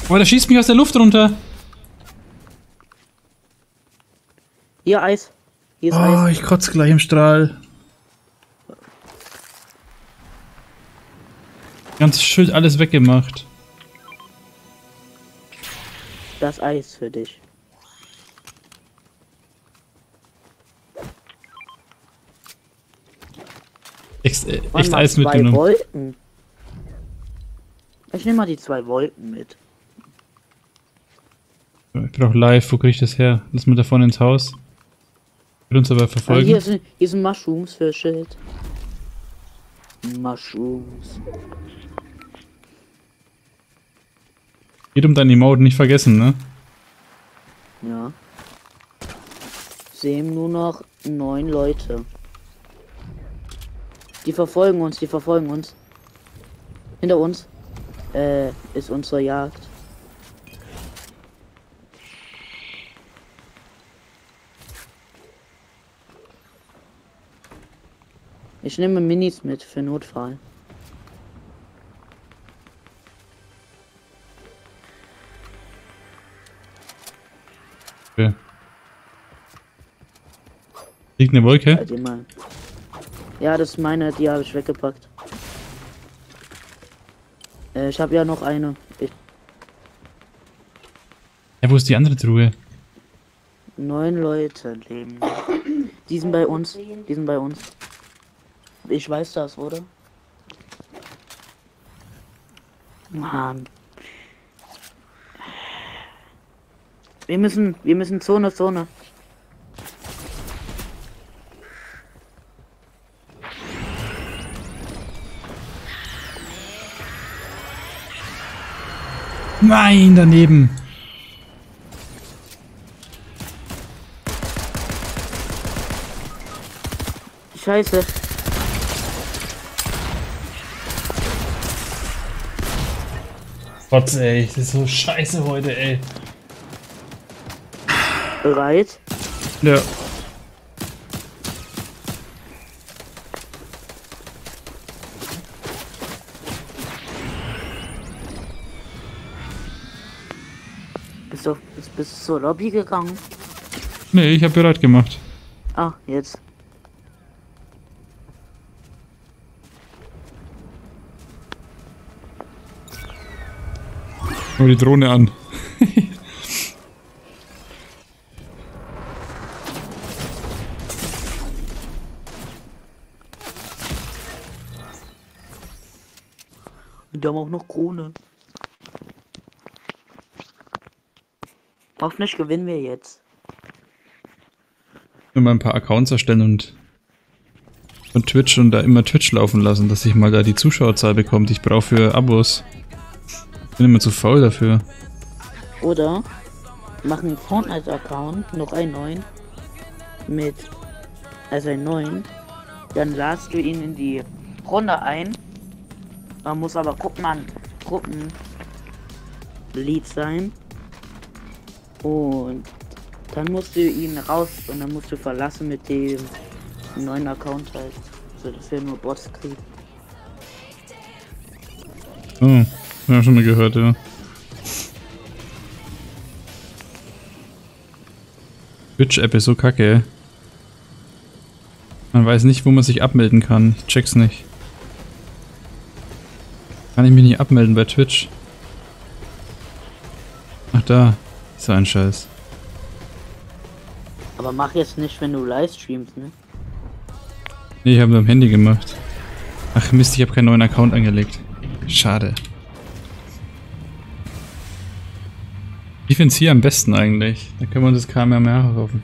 Aber der schießt mich aus der Luft runter. Hier Eis. Hier ist Oh, Eis. ich kotze gleich im Strahl. Ganzes Schild alles weggemacht. Das Eis für dich. Echt, äh, echt Eis zwei mitgenommen. Wolken. Ich nehme mal die zwei Wolken mit. Ich brauch live, wo krieg ich das her? Lass mal da vorne ins Haus. Will uns aber Ah, verfolgen. hier, sind, hier sind Mushrooms für Schild. Mushrooms. Geht um dein Emote, nicht vergessen, ne? Ja. Sehen nur noch neun Leute. Die verfolgen uns, die verfolgen uns. Hinter uns äh, ist unsere Jagd. Ich nehme Minis mit für Notfall. Okay. Liegt eine Wolke? Halt ja, das ist meine, die habe ich weggepackt. Äh, ich habe ja noch eine. Ich, Ja, wo ist die andere Truhe? neun Leute leben. Die sind bei uns. Die sind bei uns. Ich weiß das, oder? Mann. Wir müssen, wir müssen Zone, Zone. Nein, daneben. Scheiße. Gott, ey, das ist so scheiße heute, ey. Bereit? Ja. Bist du, bist, du zur Lobby gegangen? Nee, ich habe bereit gemacht. Ah, jetzt. Nur die Drohne an. Und die haben auch noch Krone. Hoffentlich gewinnen wir jetzt. Nur mal ein paar Accounts erstellen und von Twitch und da immer Twitch laufen lassen, dass ich mal da die Zuschauerzahl bekomme, die ich brauche für Abos. Bin immer zu faul dafür. Oder machen einen Fortnite-Account, noch einen neuen. Mit. Also einen neuen. Dann ladst du ihn in die Runde ein. Man muss aber gucken, man Gruppen Lied sein. Und dann musst du ihn raus und dann musst du verlassen mit dem neuen Account halt. So dass wir nur Bots kriegen. Oh, ja, schon mal gehört, ja. Twitch-App ist so kacke. Man weiß nicht, wo man sich abmelden kann. Ich check's nicht. Kann ich mich nicht abmelden bei Twitch? Ach da, so ein Scheiß. Aber mach jetzt nicht, wenn du livestreamst, ne? Nee, ich habe nur am Handy gemacht. Ach Mist, ich habe keinen neuen Account angelegt. Schade. Ich find's hier am besten eigentlich. Da können wir uns das KMR kaufen.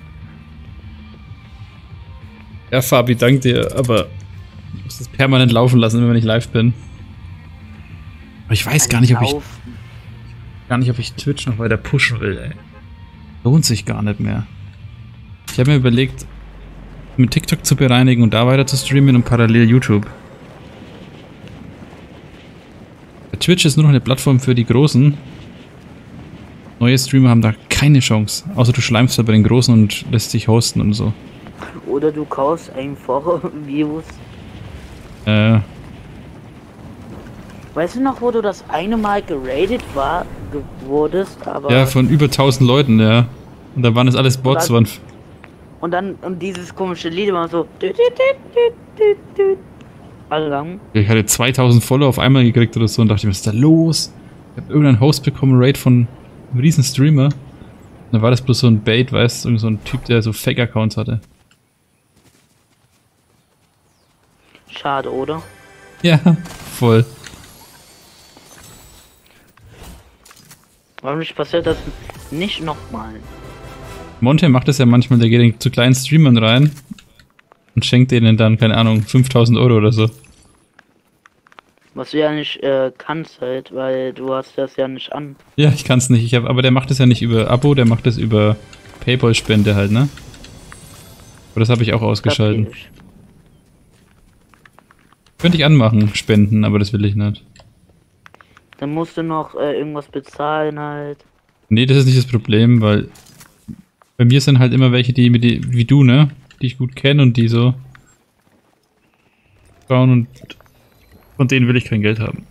Ja, Fabi, dank dir, aber ich muss das permanent laufen lassen, wenn ich live bin. Aber ich weiß gar nicht, ob ich. Gar nicht, ob ich Twitch noch weiter pushen will, ey. Lohnt sich gar nicht mehr. Ich habe mir überlegt, mit TikTok zu bereinigen und da weiter zu streamen und parallel YouTube. Twitch ist nur noch eine Plattform für die Großen. Neue Streamer haben da keine Chance. Außer du schleimst da bei den Großen und lässt dich hosten und so. Oder du kaufst einfach Virus. Äh, Weißt du noch, wo du das eine Mal geradet war, wurdest, aber. ja, von über 1000 Leuten, ja. Und da waren das alles Bots. dann- Waren, Und dann und dieses komische Lied war so. dü. Angegangen. ich hatte 2000 Follower auf einmal gekriegt oder so und dachte mir, was ist da los? Ich habe irgendeinen Host bekommen, Raid von einem riesen Streamer. Und dann war das bloß so ein Bait, weißt du, so ein Typ, der so Fake-Accounts hatte. Schade, oder? Ja, voll. Warum nicht passiert das nicht nochmal? Monte macht das ja manchmal, der geht zu kleinen Streamern rein und schenkt denen dann, keine Ahnung, 5000 Euro oder so. Was du ja nicht äh, kannst halt, weil du hast das ja nicht an. Ja, ich kann's nicht. Ich hab, aber der macht das ja nicht über Abo, der macht das über Paypal-Spende halt, ne? Aber das habe ich auch ausgeschalten. Könnte ich anmachen, spenden, aber das will ich nicht. Dann musst du noch äh, irgendwas bezahlen halt. Nee, das ist nicht das Problem, weil bei mir sind halt immer welche, die, mit die wie du, ne? Die ich gut kenne und die so bauen und von denen will ich kein Geld haben.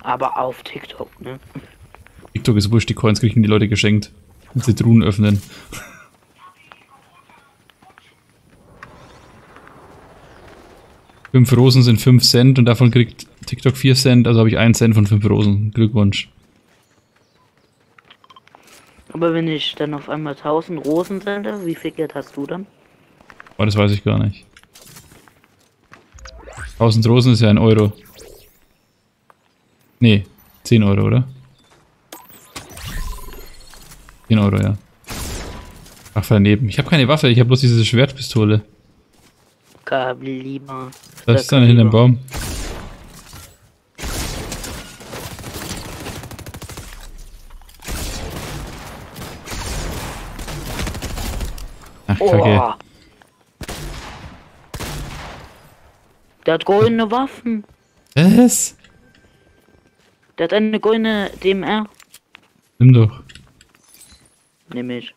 Aber auf TikTok, ne? TikTok ist wurscht, die Coins kriegen die Leute geschenkt. Sie Truhen öffnen. Fünf Rosen sind 5 Cent und davon kriegt TikTok 4 Cent, also habe ich 1 Cent von 5 Rosen. Glückwunsch. Aber wenn ich dann auf einmal 1000 Rosen sende, wie viel Geld hast du dann? Aber das weiß ich gar nicht. 1000 Rosen ist ja ein Euro. Nee, 10 Euro, oder? 10 Euro, ja. Ach, daneben. Ich habe keine Waffe, ich habe bloß diese Schwertpistole. Kablima. Das ist dann hinterm Baum. Ach, kacke. Oh. Der hat goldene Waffen. Was? Der hat eine goldene DMR. Nimm doch. Nämlich.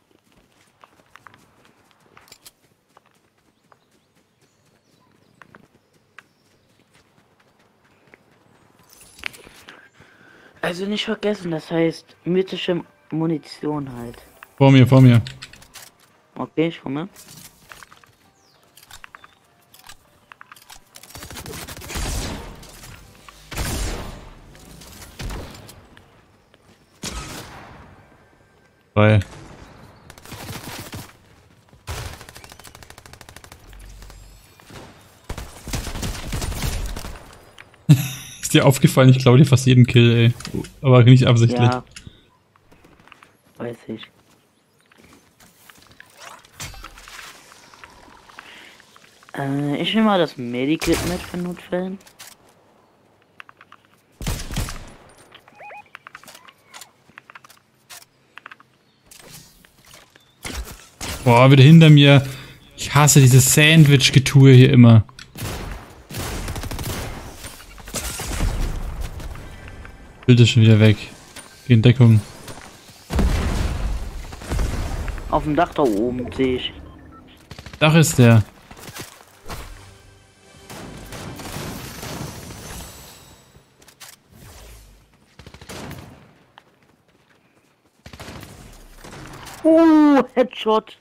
Also nicht vergessen, das heißt mythische Munition halt. Vor mir, vor mir. Okay, ich komme. Weil. Dir aufgefallen, ich glaube dir fast jeden Kill, ey. Aber nicht absichtlich. Ja. Weiß ich. Äh, ich nehme mal das Medikit mit für Notfällen. Boah, wieder hinter mir. Ich hasse dieses Sandwich-Getue hier immer. Ist schon wieder weg. Geh in Deckung. Auf dem Dach da oben sehe ich. Dach ist der. Uh, Headshot.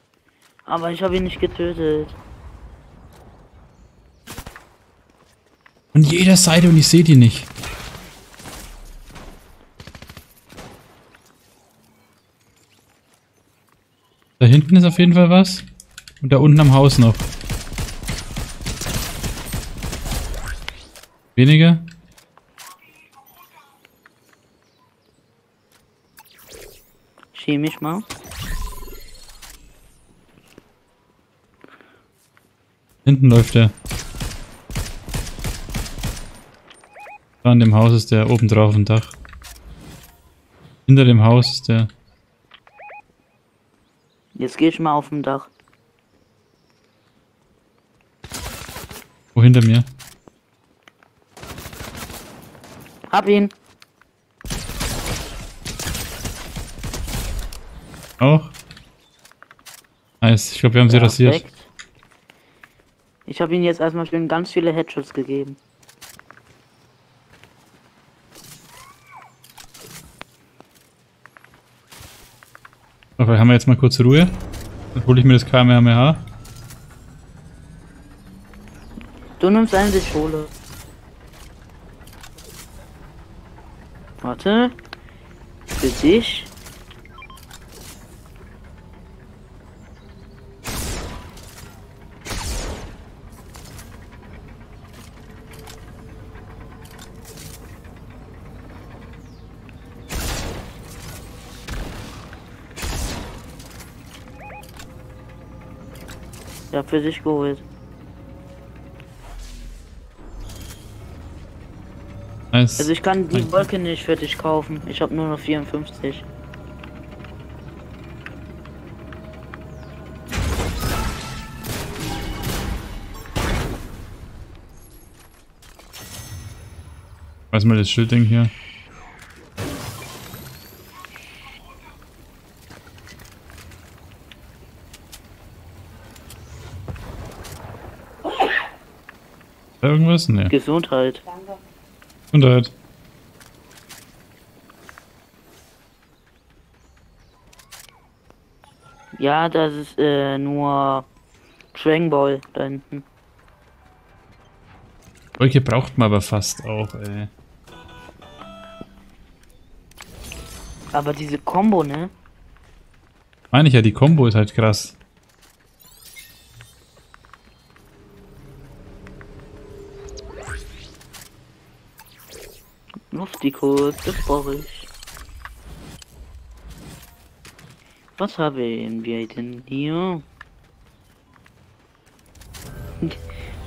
Aber ich habe ihn nicht getötet. Von jeder Seite und ich sehe die nicht. Hinten ist auf jeden Fall was. Und da unten am Haus noch. Weniger? Chemisch mal. Hinten läuft der. Da an dem Haus ist der oben drauf auf dem Dach. Hinter dem Haus ist der. Jetzt gehe ich mal auf dem Dach. Wo hinter mir? Hab ihn. Auch? Nice. Ich glaube, wir haben sie rasiert. Perfekt. Ich habe ihm jetzt erstmal schön ganz viele Headshots gegeben. Aber haben wir jetzt mal kurz Ruhe. Dann hole ich mir das KMH. Du nimmst eine Pistole. Warte. Für dich. Ja, für dich geholt. Nice. Also ich kann die. Wolke nicht für dich kaufen. Ich habe nur noch 54. Weiß mal das Schildding hier. Was? Nee. Gesundheit. Gesundheit. Ja, das ist äh, nur Dragon Ball da hinten. Solche braucht man aber fast auch, ey. Aber diese Combo, ne? Meine ich ja, die Combo ist halt krass. Luftikus, das brauche ich. Was haben wir denn hier?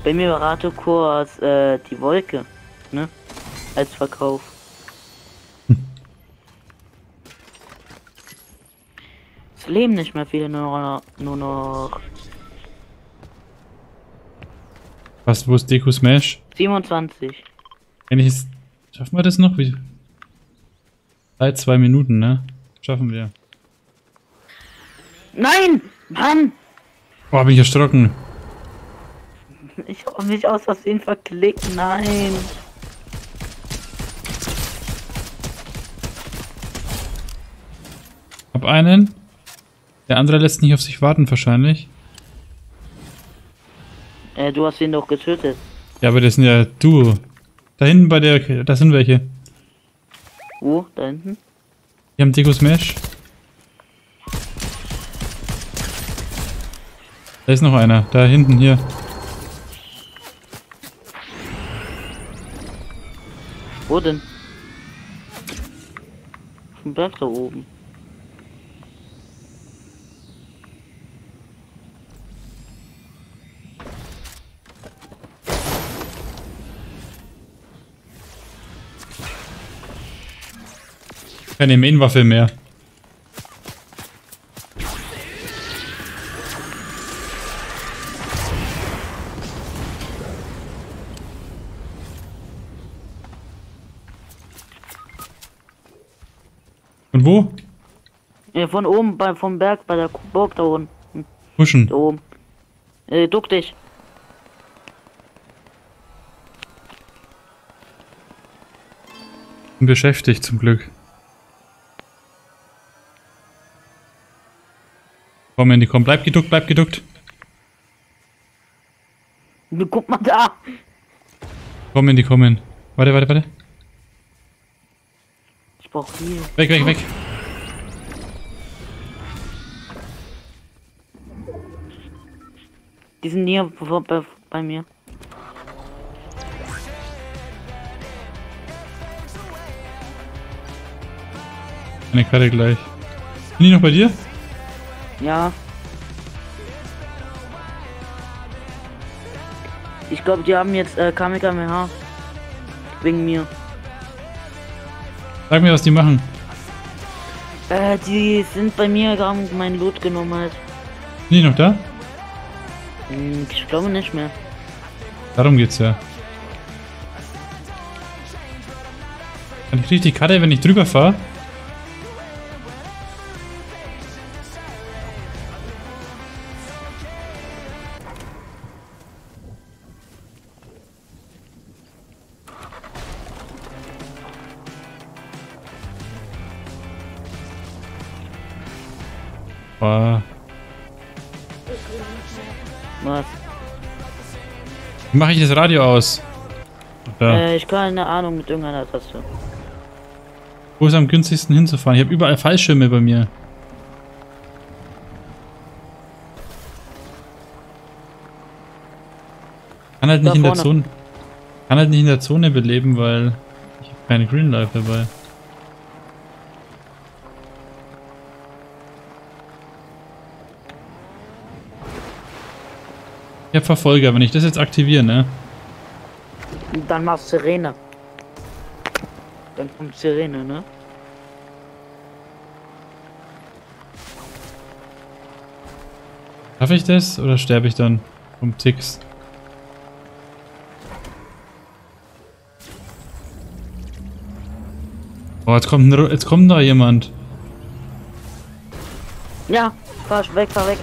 Bei mir war Ratokurs äh, die Wolke, ne? Als Verkauf. Es leben nicht mehr viele, nur, nur noch Was, wo ist Deku Smash? 27. Eigentlich ist, schaffen wir das noch? Wie? Seit zwei Minuten, ne? Schaffen wir. Nein! Mann! Boah, bin ich erschrocken. Ich habe mich aus Versehen verklickt. Nein! Hab einen. Der andere lässt nicht auf sich warten, wahrscheinlich. Äh, du hast ihn doch getötet. Ja, aber das sind ja du. Da hinten bei der, da sind welche. Wo? Da hinten? Die haben Deku Smash. Da ist noch einer. Da hinten, hier. Wo denn? Berg da oben. Keine Mainwaffe mehr. Und wo? Ja, von oben bei, vom Berg bei der Burg da unten. Pushen. Da oben. Äh, duck dich. Bin beschäftigt zum Glück. Komm, Andy, komm. Bleib geduckt, bleib geduckt. Du, Guck mal da. Komm, Andy, komm hin. Warte, warte, warte. Ich brauch hier. Weg, weg, weg. Die sind hier bei, bei, mir. Eine Karte gleich. Sind die noch bei dir? Ja. Ich glaube, die haben jetzt äh, Kamehameha. Wegen mir. Sag mir, was die machen. Äh, die sind bei mir, haben mein Loot genommen halt. Sind die noch da? Hm, ich glaube nicht mehr. Darum geht's ja. Dann krieg ich die Karte, wenn ich drüber fahre. Was? Wie mache ich das Radio aus? Äh, ich keine Ahnung mit irgendeiner Taste. Wo ist am günstigsten hinzufahren? Ich habe überall Fallschirme bei mir. Kann halt nicht in der. Zone. Kann halt nicht in der Zone beleben, weil ich habe keine Green Life dabei. Ich hab Verfolger, wenn ich das jetzt aktiviere, ne? Dann machst Sirene. Dann kommt Sirene, ne? Schaffe ich das oder sterbe ich dann vom Ticks? Oh, jetzt kommt, jetzt kommt da jemand. Ja, fahr weg, fahr weg.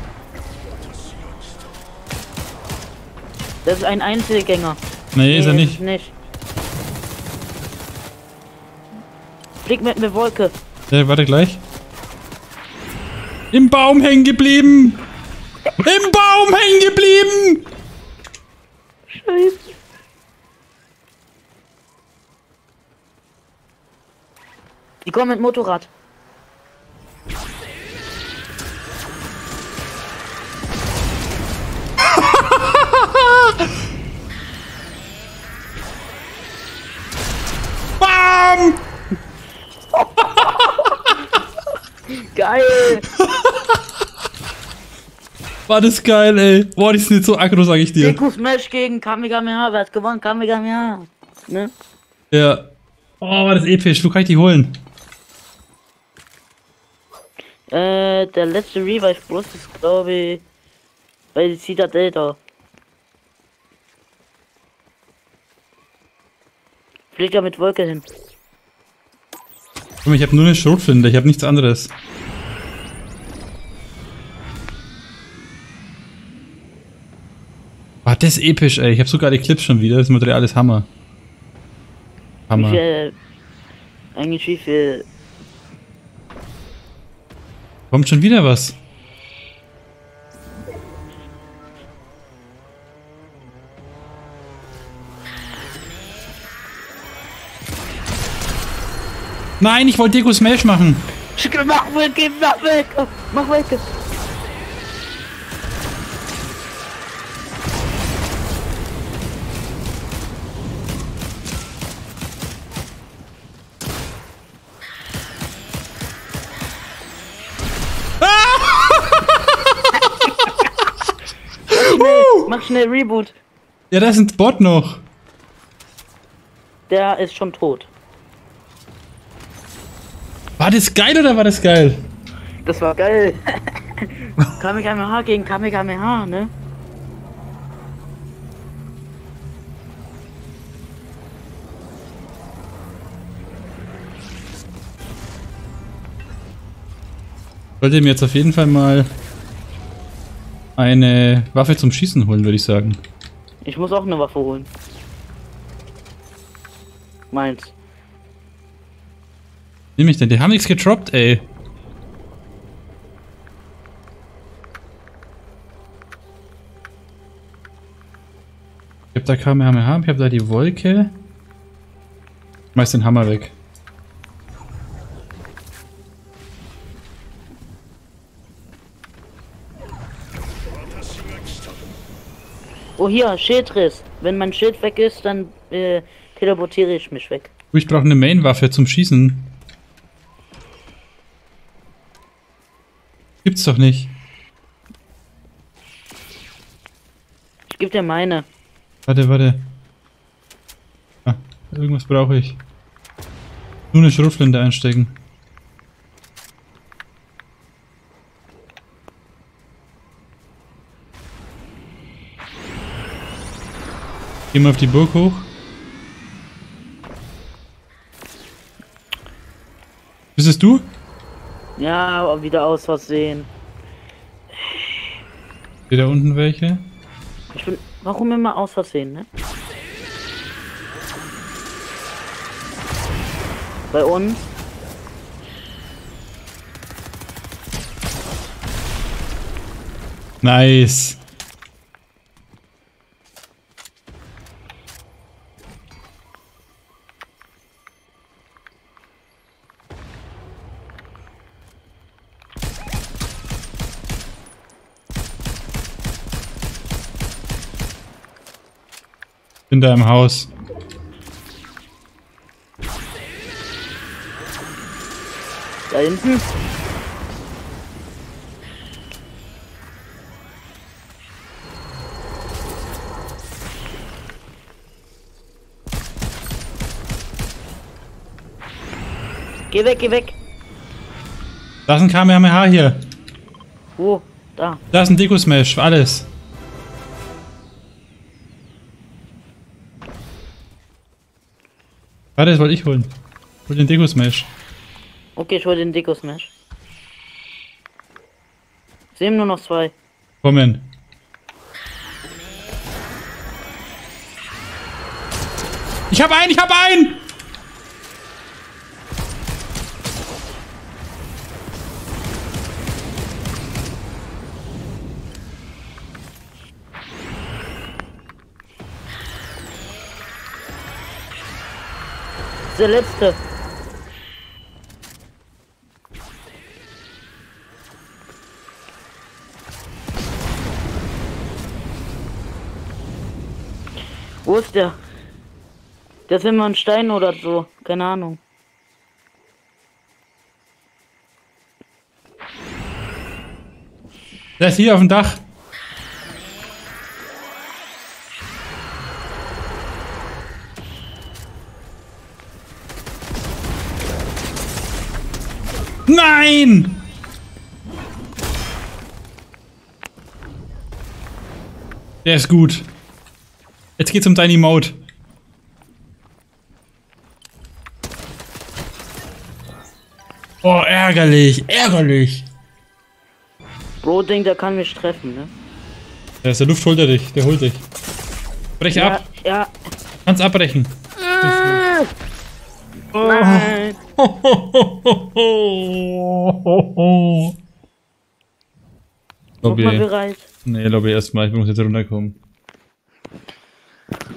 Das ist ein Einzelgänger. Nee, ist er nicht. nicht. Flieg mit mir Wolke. Ja, warte gleich. Im Baum hängen geblieben! Im Baum hängen geblieben! Scheiße. Die kommen mit Motorrad. War das geil, ey. Boah, die sind jetzt so aggro, sag ich dir. Deku Smash gegen Kamehameha. Wer hat gewonnen? Kamehameha. Ne? Ja. Oh, war das episch. Wo kann ich die holen? Äh, der letzte Revive Plus ist, glaube ich, bei Citadel da. Flieg da mit Wolke hin. Ich habe nur eine Schrotflinte, ich habe nichts anderes. War das episch, ey. Ich habe sogar die Clips schon wieder. Das Material ist Hammer. Wie Hammer. viel, eigentlich wie viel, Kommt schon wieder was. Nein, ich wollte Deko Smash machen. Mach weg, mach weg, mach weg. Mach schnell Reboot. Ja, da ist ein Bot noch. Der ist schon tot. War das geil oder war das geil? Das war geil. Kamehameha gegen Kamehameha, ne? Ich sollte mir jetzt auf jeden Fall mal eine Waffe zum Schießen holen, würde ich sagen. Ich muss auch eine Waffe holen. Meins. Nimm ich denn? Die haben nichts getroppt, ey. Ich hab da Kamehameha, ich hab da die Wolke. Schmeiß den Hammer weg. Oh hier, Schildriss. Wenn mein Schild weg ist, dann äh, teleportiere ich mich weg. Oh, ich brauche eine Main-Waffe zum Schießen. Gibt's doch nicht. Ich gebe dir meine. Warte, warte. Ah, irgendwas brauche ich. Nur eine Schrotflinte einstecken. Geh mal auf die Burg hoch. Bist es du? Ja, aber wieder aus Versehen. Da unten welche? Ich bin. Warum immer aus Versehen, ne? Bei uns. Nice. Bin da im Haus. Da hinten. Geh weg, geh weg. Da ist ein Kamehameha hier. Wo? Da. Da ist ein Deko-Smash. Alles. Warte, das wollte ich holen. Hol den Deko-Smash. Okay, ich hol den Deko Smash. Sehen nur noch zwei. Kommen. Ich hab einen, ich hab einen! Der letzte. Wo ist der? Der ist immer ein Stein oder so. Keine Ahnung. Der ist hier auf dem Dach. Nein! Der ist gut. Jetzt geht's um deine Mode. Oh, ärgerlich, ärgerlich. Bro denkt, der kann mich treffen, ne? Der ist der Luft holt er dich, der holt dich. Brech Ja, ab, ja. kannst abbrechen. Nein. Guck mal Lobby. bereit. Nee, Lobby erstmal, ich muss jetzt runterkommen.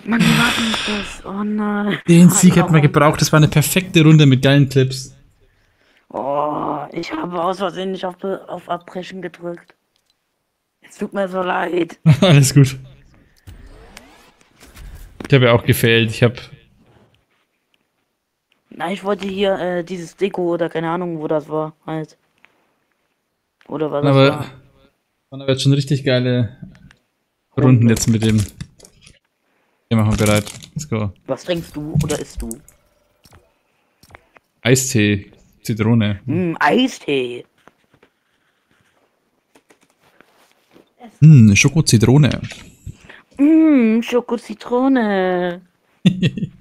Mann, wie war denn das? Oh nein. Den Sieg hätten wir gebraucht, das war eine perfekte Runde mit geilen Clips. Oh, ich habe aus Versehen nicht auf, auf Abbrechen gedrückt. Es tut mir so leid. Alles gut. Ich habe ja auch gefailt. Ich habe. Nein, ich wollte hier äh, dieses Deko oder keine Ahnung, wo das war, halt. Oder was das Aber. war. Waren aber jetzt schon richtig geile Runden jetzt mit dem. Wir machen bereit. Let's go. Was trinkst du oder isst du? Eistee. Zitrone. Hm, Eistee. Hm, Schoko-Zitrone. Hm, Schoko-Zitrone.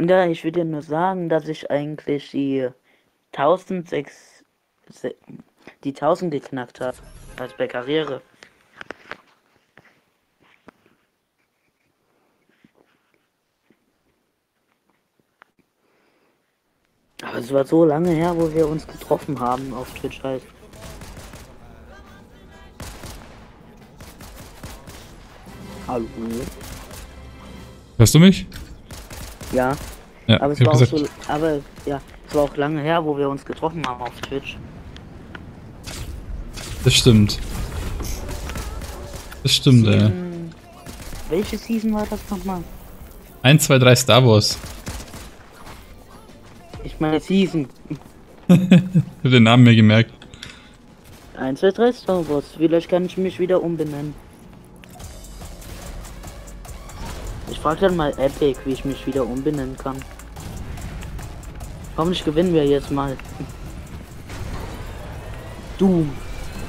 Und ja, ich will dir nur sagen, dass ich eigentlich die 1006, se- die 1000 geknackt habe. Als bei Karriere. Aber es war so lange her, wo wir uns getroffen haben auf Twitch halt. Hallo. Hörst du mich? Ja, Ja, aber es war auch so, aber ja, es war auch lange her, wo wir uns getroffen haben auf Twitch. Das stimmt. Das stimmt. Season, welche Season war das nochmal? 1, 2, 3 Star Wars. Ich meine Season. Ich hab den Namen mir gemerkt. 1, 2, 3 Star Wars. Vielleicht kann ich mich wieder umbenennen. Frage dann mal Epic, wie ich mich wieder umbenennen kann. Hoffentlich gewinnen wir jetzt mal. Doom.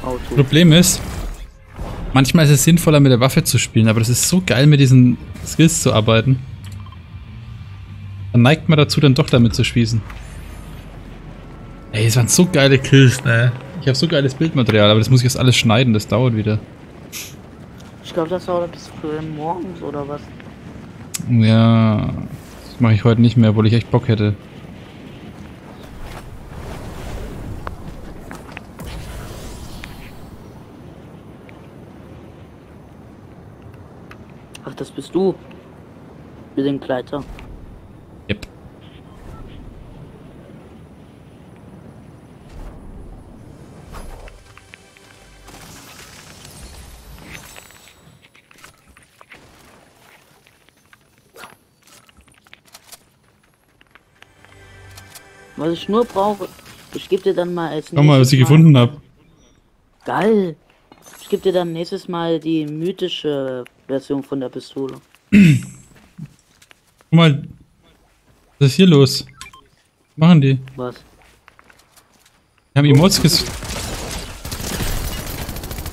Auto. Problem ist, manchmal ist es sinnvoller mit der Waffe zu spielen, aber das ist so geil mit diesen Skills zu arbeiten. Dann neigt man dazu, dann doch damit zu schießen. Ey, es waren so geile Kills, ne? Ich habe so geiles Bildmaterial, aber das muss ich jetzt alles schneiden, das dauert wieder. Ich glaube, das dauert bis morgens oder was. Ja, das mache ich heute nicht mehr, obwohl ich echt Bock hätte. Ach, das bist du. Mit dem Gleiter. Was ich nur brauche, ich gebe dir dann mal als Schau mal, was nächstes ich gefunden habe. Geil. Ich gebe dir dann nächstes Mal die mythische Version von der Pistole. Guck mal, was ist hier los? Was machen die? Was? Die haben Emotes ges...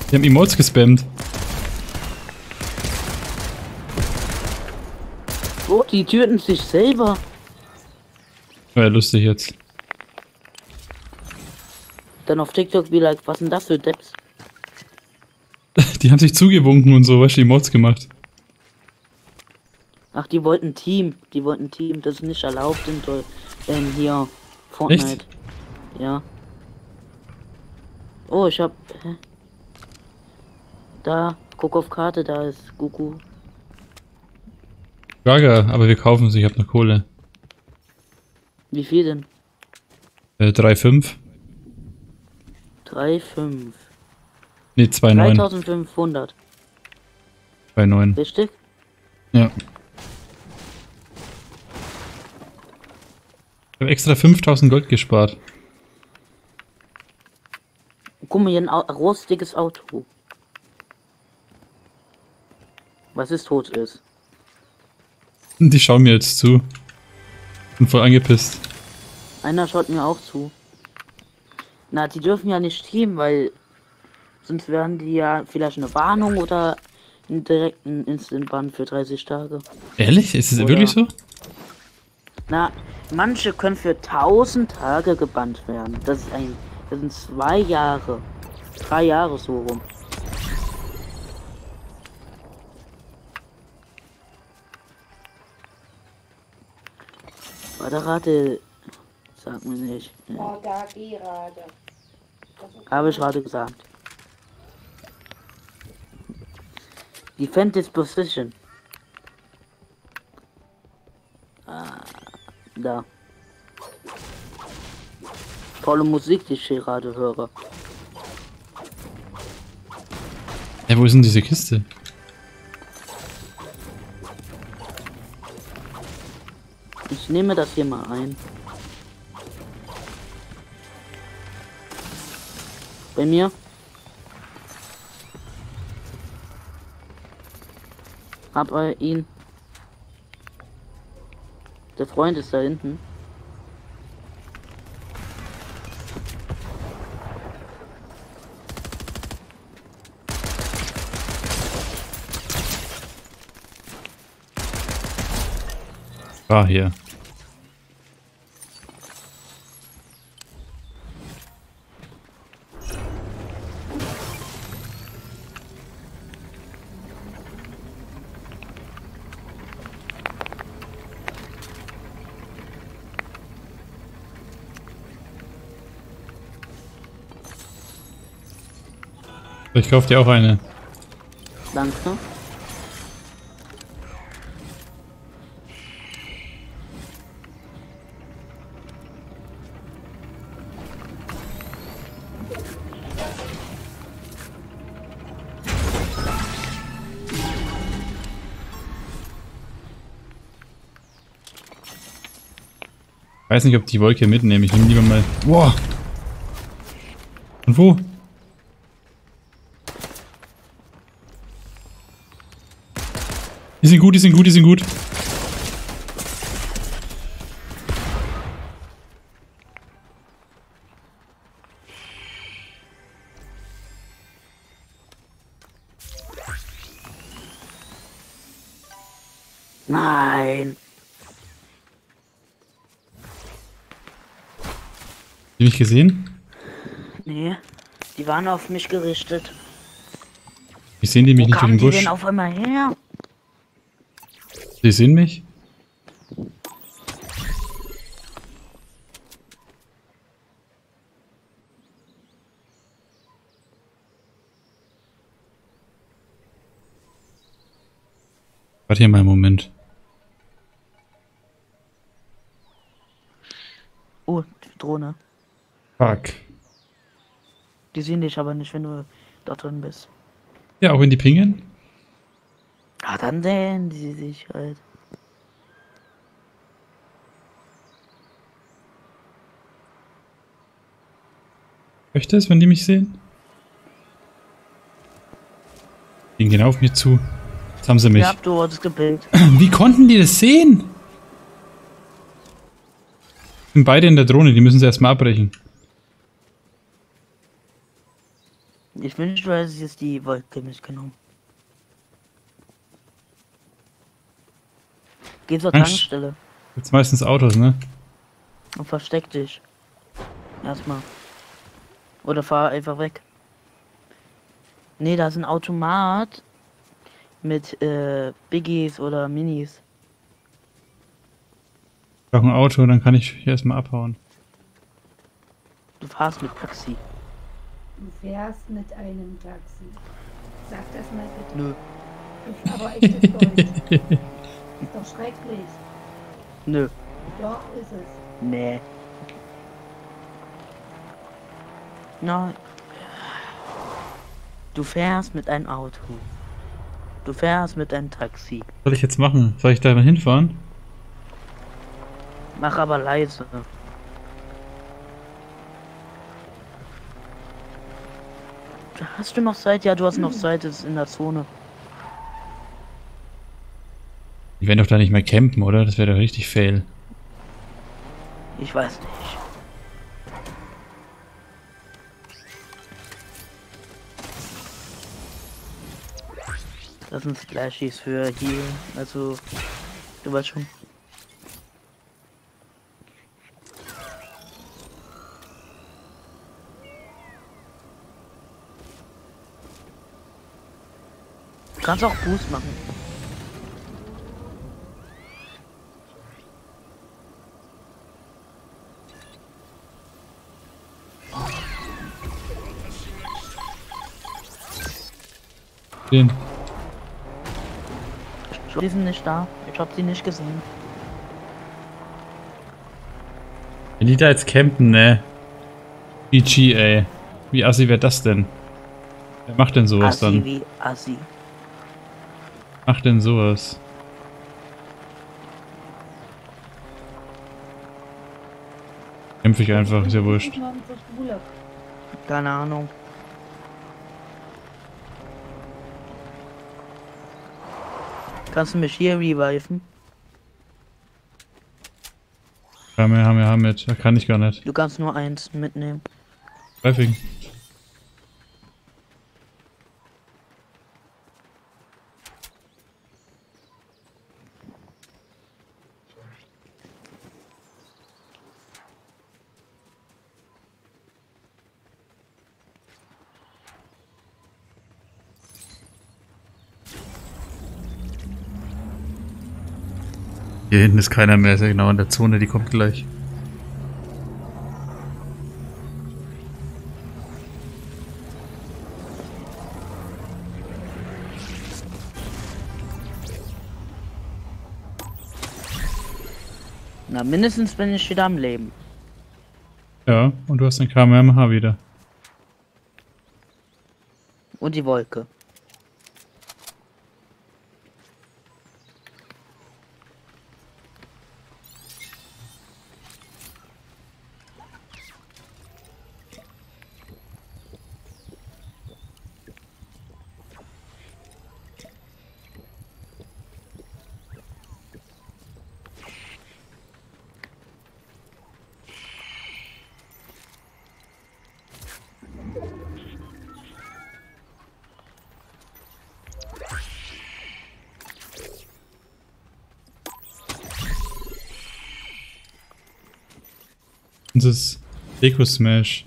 Die haben Emotes gespammt. Oh, die töten sich selber. War ja lustig jetzt. Dann auf TikTok wie like, was sind das für Depps? Die haben sich zugewunken und so, weißt du, Emotes gemacht. Ach, die wollten Team. Die wollten Team. Das ist nicht erlaubt in ähm, hier Fortnite. Ja. Oh, ich hab. Hä? Da, guck auf Karte, da ist Gugu. Frage, aber wir kaufen sie, ich habe noch Kohle. Wie viel denn? Äh, 3,5? 3,5. Nee, 2,9. 3500. 2,9. Richtig? Ja. Ich habe extra 5000 Gold gespart. Guck mal, hier ein Au rostiges Auto. Was ist tot ist. Die schauen mir jetzt zu. Bin voll angepisst. Einer schaut mir auch zu. Na, die dürfen ja nicht teamen, weil sonst werden die ja vielleicht eine Warnung oder einen direkten Instant-Ban für 30 Tage. Ehrlich? Ist es wirklich so? Na, manche können für 1000 Tage gebannt werden. Das ist ein, das sind zwei Jahre. Drei Jahre so rum. Warte, rate. Sag mir nicht. Oh, da gerade. Habe ich gerade gesagt. Defend this position. Ah, da. Tolle Musik, die ich hier gerade höre. Ja, wo ist denn diese Kiste? Ich nehme das hier mal ein. Bei mir? Hab äh, ihn. Der Freund ist da hinten. Ah, hier. Ich kauf dir auch eine. Danke. Weiß nicht, ob die Wolke mitnehmen. Ich nehme lieber mal. Boah! Und wo? Die sind gut, die sind gut, die sind gut. Die mich gesehen? Nee. Die waren auf mich gerichtet. Ich sehen die mich Wo nicht kamen den die Busch. denn auf einmal her? Die sehen mich? Warte hier mal einen Moment. Oh, die Drohne. Fuck. Die sehen dich aber nicht, wenn du da drin bist. Ja, auch wenn die pingen? Ah, dann sehen sie sich halt. Möchte es, wenn die mich sehen? Gehen genau auf mir zu. Jetzt haben sie mich. Ja, du wurdest gebildet. Wie konnten die das sehen? Sind beide in der Drohne, die müssen sie erstmal abbrechen. Ich wünschte, du hättest jetzt die Wolke mitgenommen. Geh zur Mensch. Tankstelle Jetzt meistens Autos, ne? und versteck dich. Erstmal. Oder fahr einfach weg. Nee, da ist ein Automat mit äh, Biggies oder Minis. Ich brauche ein Auto, dann kann ich hier erstmal abhauen. Du fahrst mit Taxi. Du fährst mit einem Taxi. Sag das mal bitte. Nö. Das ist aber echtes Deutsch. ist doch schrecklich. Nö. Doch, ist es. Nee. Nein. Du fährst mit einem Auto. Du fährst mit einem Taxi. Was soll ich jetzt machen? Soll ich da mal hinfahren? Mach aber leise. Hast du noch Zeit? Ja, du hast noch Zeit, ist in der Zone. Die werden doch da nicht mehr campen, oder? Das wäre doch richtig fail. Ich weiß nicht. Das sind Splashies für hier, also du weißt schon. Kannst auch Boost machen. Den. Die sind nicht da. Ich hab sie nicht gesehen. Wenn die da jetzt campen, ne? GG, ey. Wie assi wäre das denn? Wer macht denn sowas Assi dann? wie Assi. Macht denn sowas? Kämpfe ich einfach, ist ja wurscht. 95 Gulag. Keine Ahnung. Kannst du mich hier reviven? Haben wir, haben wir, haben wir. Da kann ich gar nicht. Du kannst nur eins mitnehmen. Greifing. Hier hinten ist keiner mehr, ist ja genau in der Zone, die kommt gleich. Na, mindestens bin ich wieder am Leben. Ja, und du hast den KMMH wieder. Und die Wolke. Dieses Deko Smash.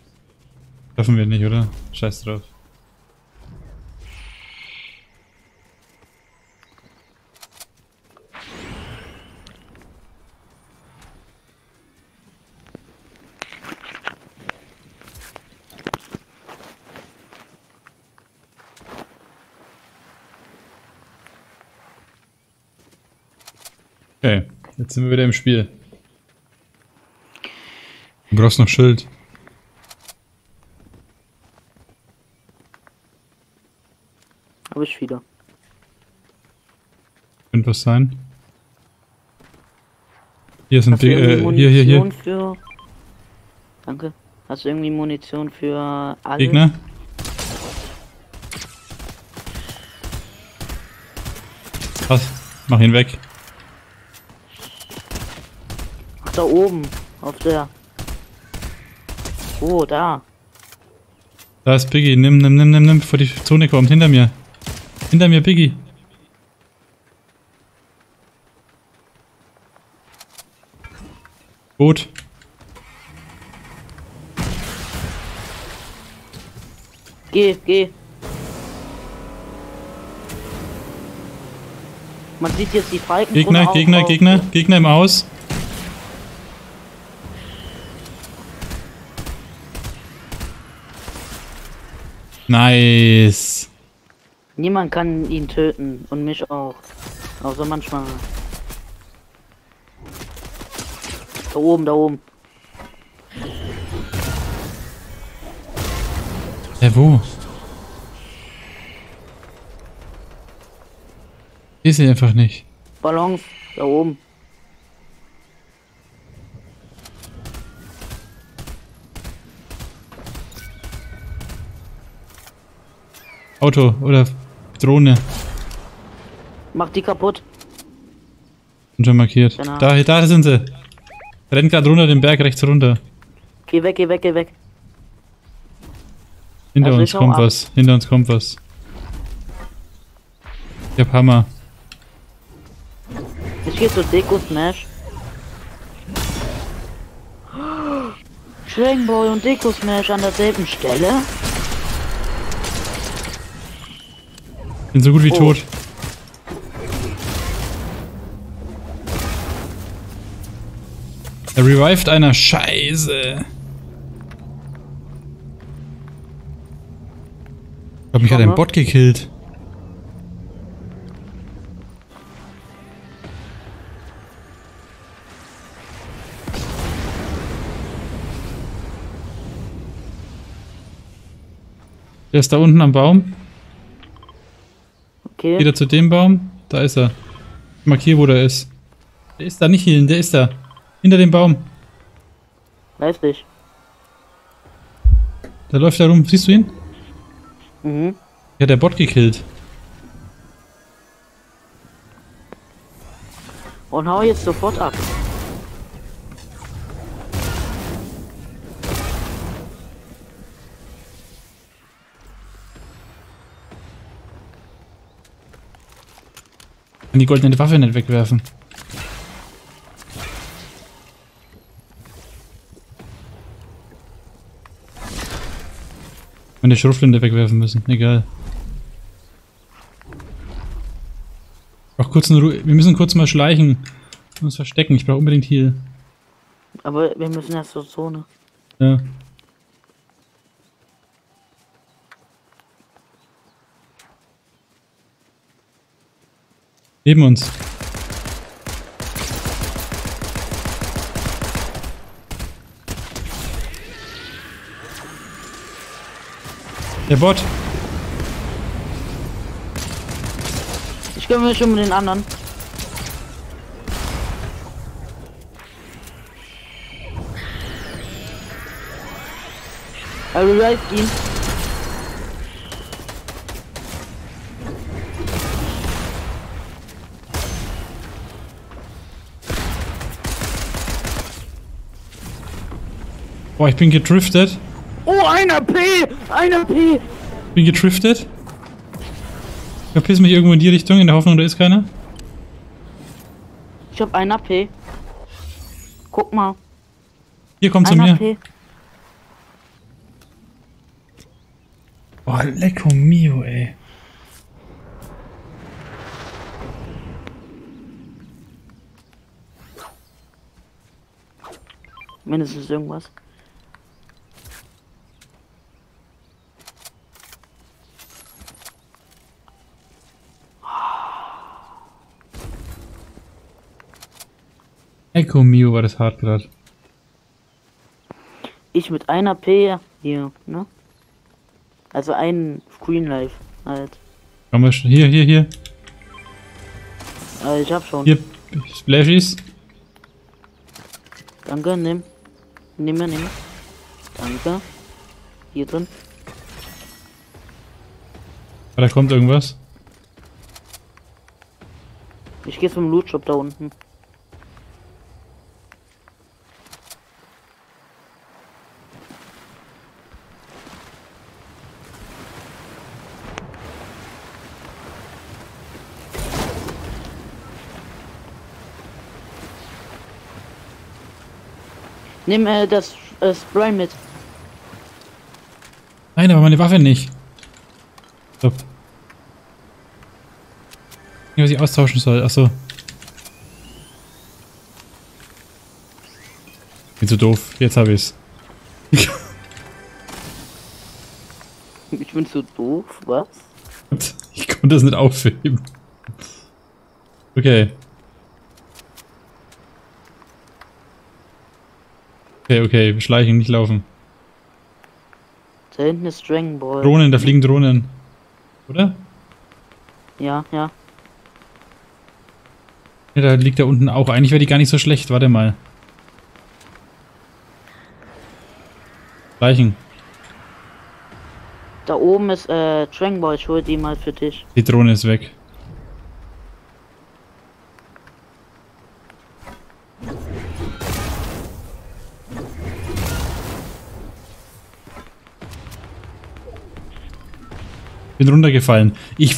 Schaffen wir nicht, oder? Scheiß drauf. Okay, jetzt sind wir wieder im Spiel. Du brauchst noch Schild. Habe ich wieder. Könnte was sein. Hier sind Hast die, äh, hier, hier, hier. Munition für. Danke. Hast du irgendwie Munition für alle? Gegner. Was? Mach ihn weg. Ach, da oben. Auf der. Oh, da. Da ist Biggie. Nimm, nimm, nimm, nimm, nimm, bevor die Zone kommt. Hinter mir. Hinter mir, Biggie. Boot. Geh, geh. Man sieht jetzt die Falken. Gegner, Gegner, Gegner, Gegner im Aus. Nice. Niemand kann ihn töten und mich auch. Außer manchmal. Da oben, da oben. Hä, wo? Ich sehe einfach nicht. Ballons, da oben. Auto oder Drohne. Mach die kaputt. Sind schon markiert. Genau. Da, da sind sie. Rennt gerade runter den Berg rechts runter. Geh weg, geh weg, geh weg. Hinter Also uns kommt ab. was. Hinter uns kommt was. Ich hab Hammer. Ich geh zu Deko Smash. Dragon Ball und Deko Smash an derselben Stelle. Bin so gut wie Oh. tot. Er revived einer. Scheiße. Ich glaub, mich hat ein. Bot gekillt. Der ist da unten am Baum. Okay. Wieder zu dem Baum. Da ist er. Ich markiere, wo der ist. Der ist da nicht hin, der ist da. Hinter dem Baum. Weiß ich. Der läuft da rum. Siehst du ihn? Mhm. Ja, der Bot gekillt. Und hau jetzt sofort ab. Kann die goldene Waffe nicht wegwerfen. Meine Schrotflinte wegwerfen müssen. Egal. Ich brauch kurz eine Ruhe. Wir müssen kurz mal schleichen. Und uns verstecken. Ich brauche unbedingt Heal. Aber wir müssen erst zur Zone. Ja. Neben uns. Der Bot. Ich kümmere mich um den anderen. Er revived ihn. Boah, ich bin gedriftet. Oh, einer P! Einer P! Bin gedriftet. Ich verpiss mich irgendwo in die Richtung, in der Hoffnung, da ist keiner. Ich hab einer P. Guck mal. Hier, komm zu Einer mir. Boah, lecko mio, ey. Mindestens irgendwas. Lecko mio war das hart gerade. Ich mit einer P hier, ne? Also ein Screen Live halt. Komm mal, sch- hier, hier, hier. Äh, ich hab schon. Hier, Splashies. Danke, nimm. Nimm mir, nimm. Danke. Hier drin. Ah, da kommt irgendwas. Ich gehe zum Loot Shop da unten. Nimm äh, das äh, Spray mit. Nein, aber meine Waffe nicht. Stopp. Ich was ich austauschen soll. Achso. Bin zu doof. Jetzt hab ich's. Ich bin so doof, was? Ich konnte das nicht aufheben. Okay. Okay, okay, wir schleichen, nicht laufen. Da hinten ist Dragon Ball. Drohnen, da fliegen Drohnen. Oder? Ja, ja. Ja, da liegt da unten auch. Eigentlich wäre die gar nicht so schlecht. Warte mal. Schleichen. Da oben ist äh, Dragon Ball. Ich hol die mal für dich. Die Drohne ist weg. Bin runtergefallen. Ich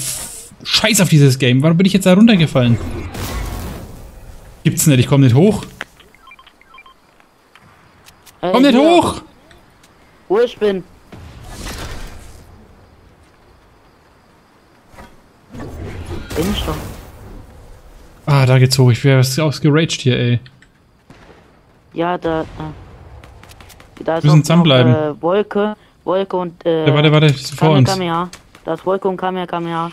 scheiß auf dieses Game. Warum bin ich jetzt da runtergefallen? Gibt's nicht, ich komm nicht hoch. Äh, Komm nicht hoch! Wo ich bin. Bin ich doch. Ah, da geht's hoch. Ich wäre ausgeraged hier, ey. Ja, da. Äh, da ist müssen auch zusammenbleiben. Äh, Wolke, Wolke und. Äh, Ja, warte, warte, vor uns. Da ist Wolke und Kamea.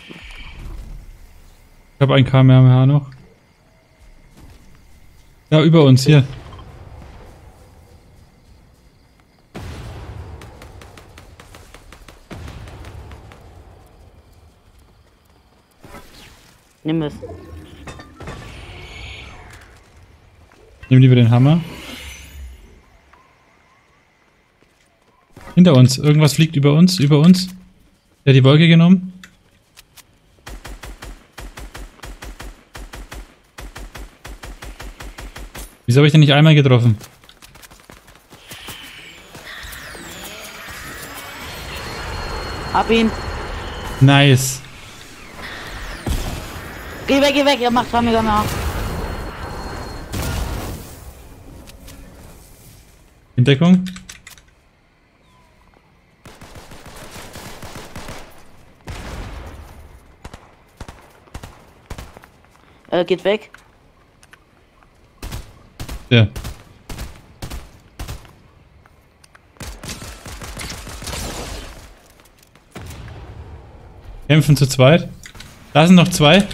Ich habe ein Kamehameha noch. Ja, über uns, hier. Nimm es. Nimm lieber den Hammer. Hinter uns. Irgendwas fliegt über uns, über uns. Der hat die Wolke genommen. Wieso habe ich den nicht einmal getroffen? Hab ihn. Nice. Geh weg, geh weg. Er macht Kamea, Kamea. In Deckung. Äh, geht weg. Der. Kämpfen zu zweit. Da sind noch zwei.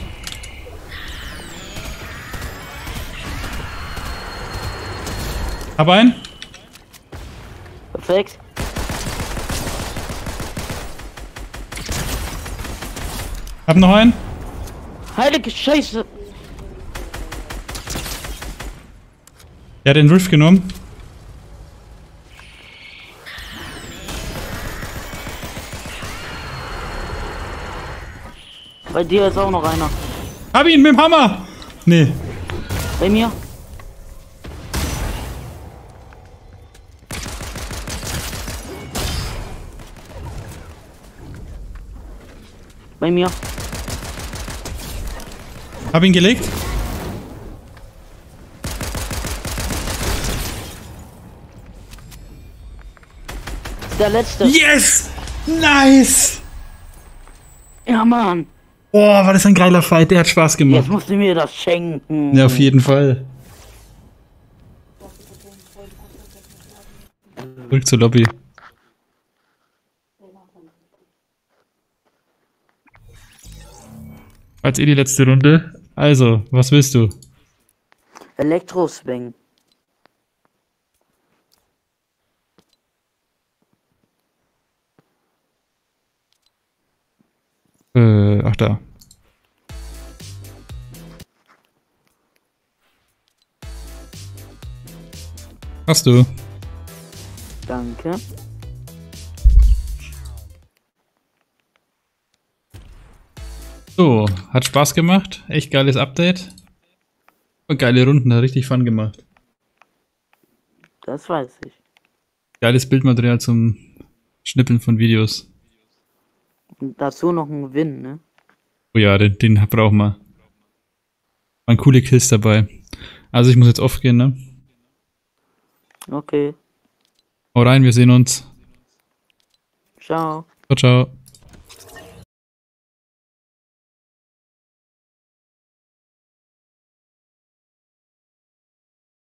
Hab einen. Perfekt. Hab noch einen. Heilige Scheiße. Der hat den Riff genommen. Bei dir ist auch noch einer. Hab ihn mit dem Hammer. Nee. Bei mir. Bei mir. Hab ihn gelegt. Der letzte. Yes! Nice! Ja, Mann. Boah, war das ein geiler Fight. Der hat Spaß Jetzt gemacht. musst du mir das schenken. Ja, auf jeden Fall. Zurück zur Lobby. Als eh die letzte Runde. Also, was willst du? Elektroswing. Äh, ach da. Hast du? Danke. So, hat Spaß gemacht. Echt geiles Update. Und geile Runden, hat richtig Fun gemacht. Das weiß ich. Geiles Bildmaterial zum Schnippeln von Videos. Und dazu noch ein Win, ne? Oh ja, den, den brauchen wir. Waren coole Kills dabei. Also ich muss jetzt aufgehen, ne? Okay. Hau rein, wir sehen uns. Ciao. Ciao, ciao.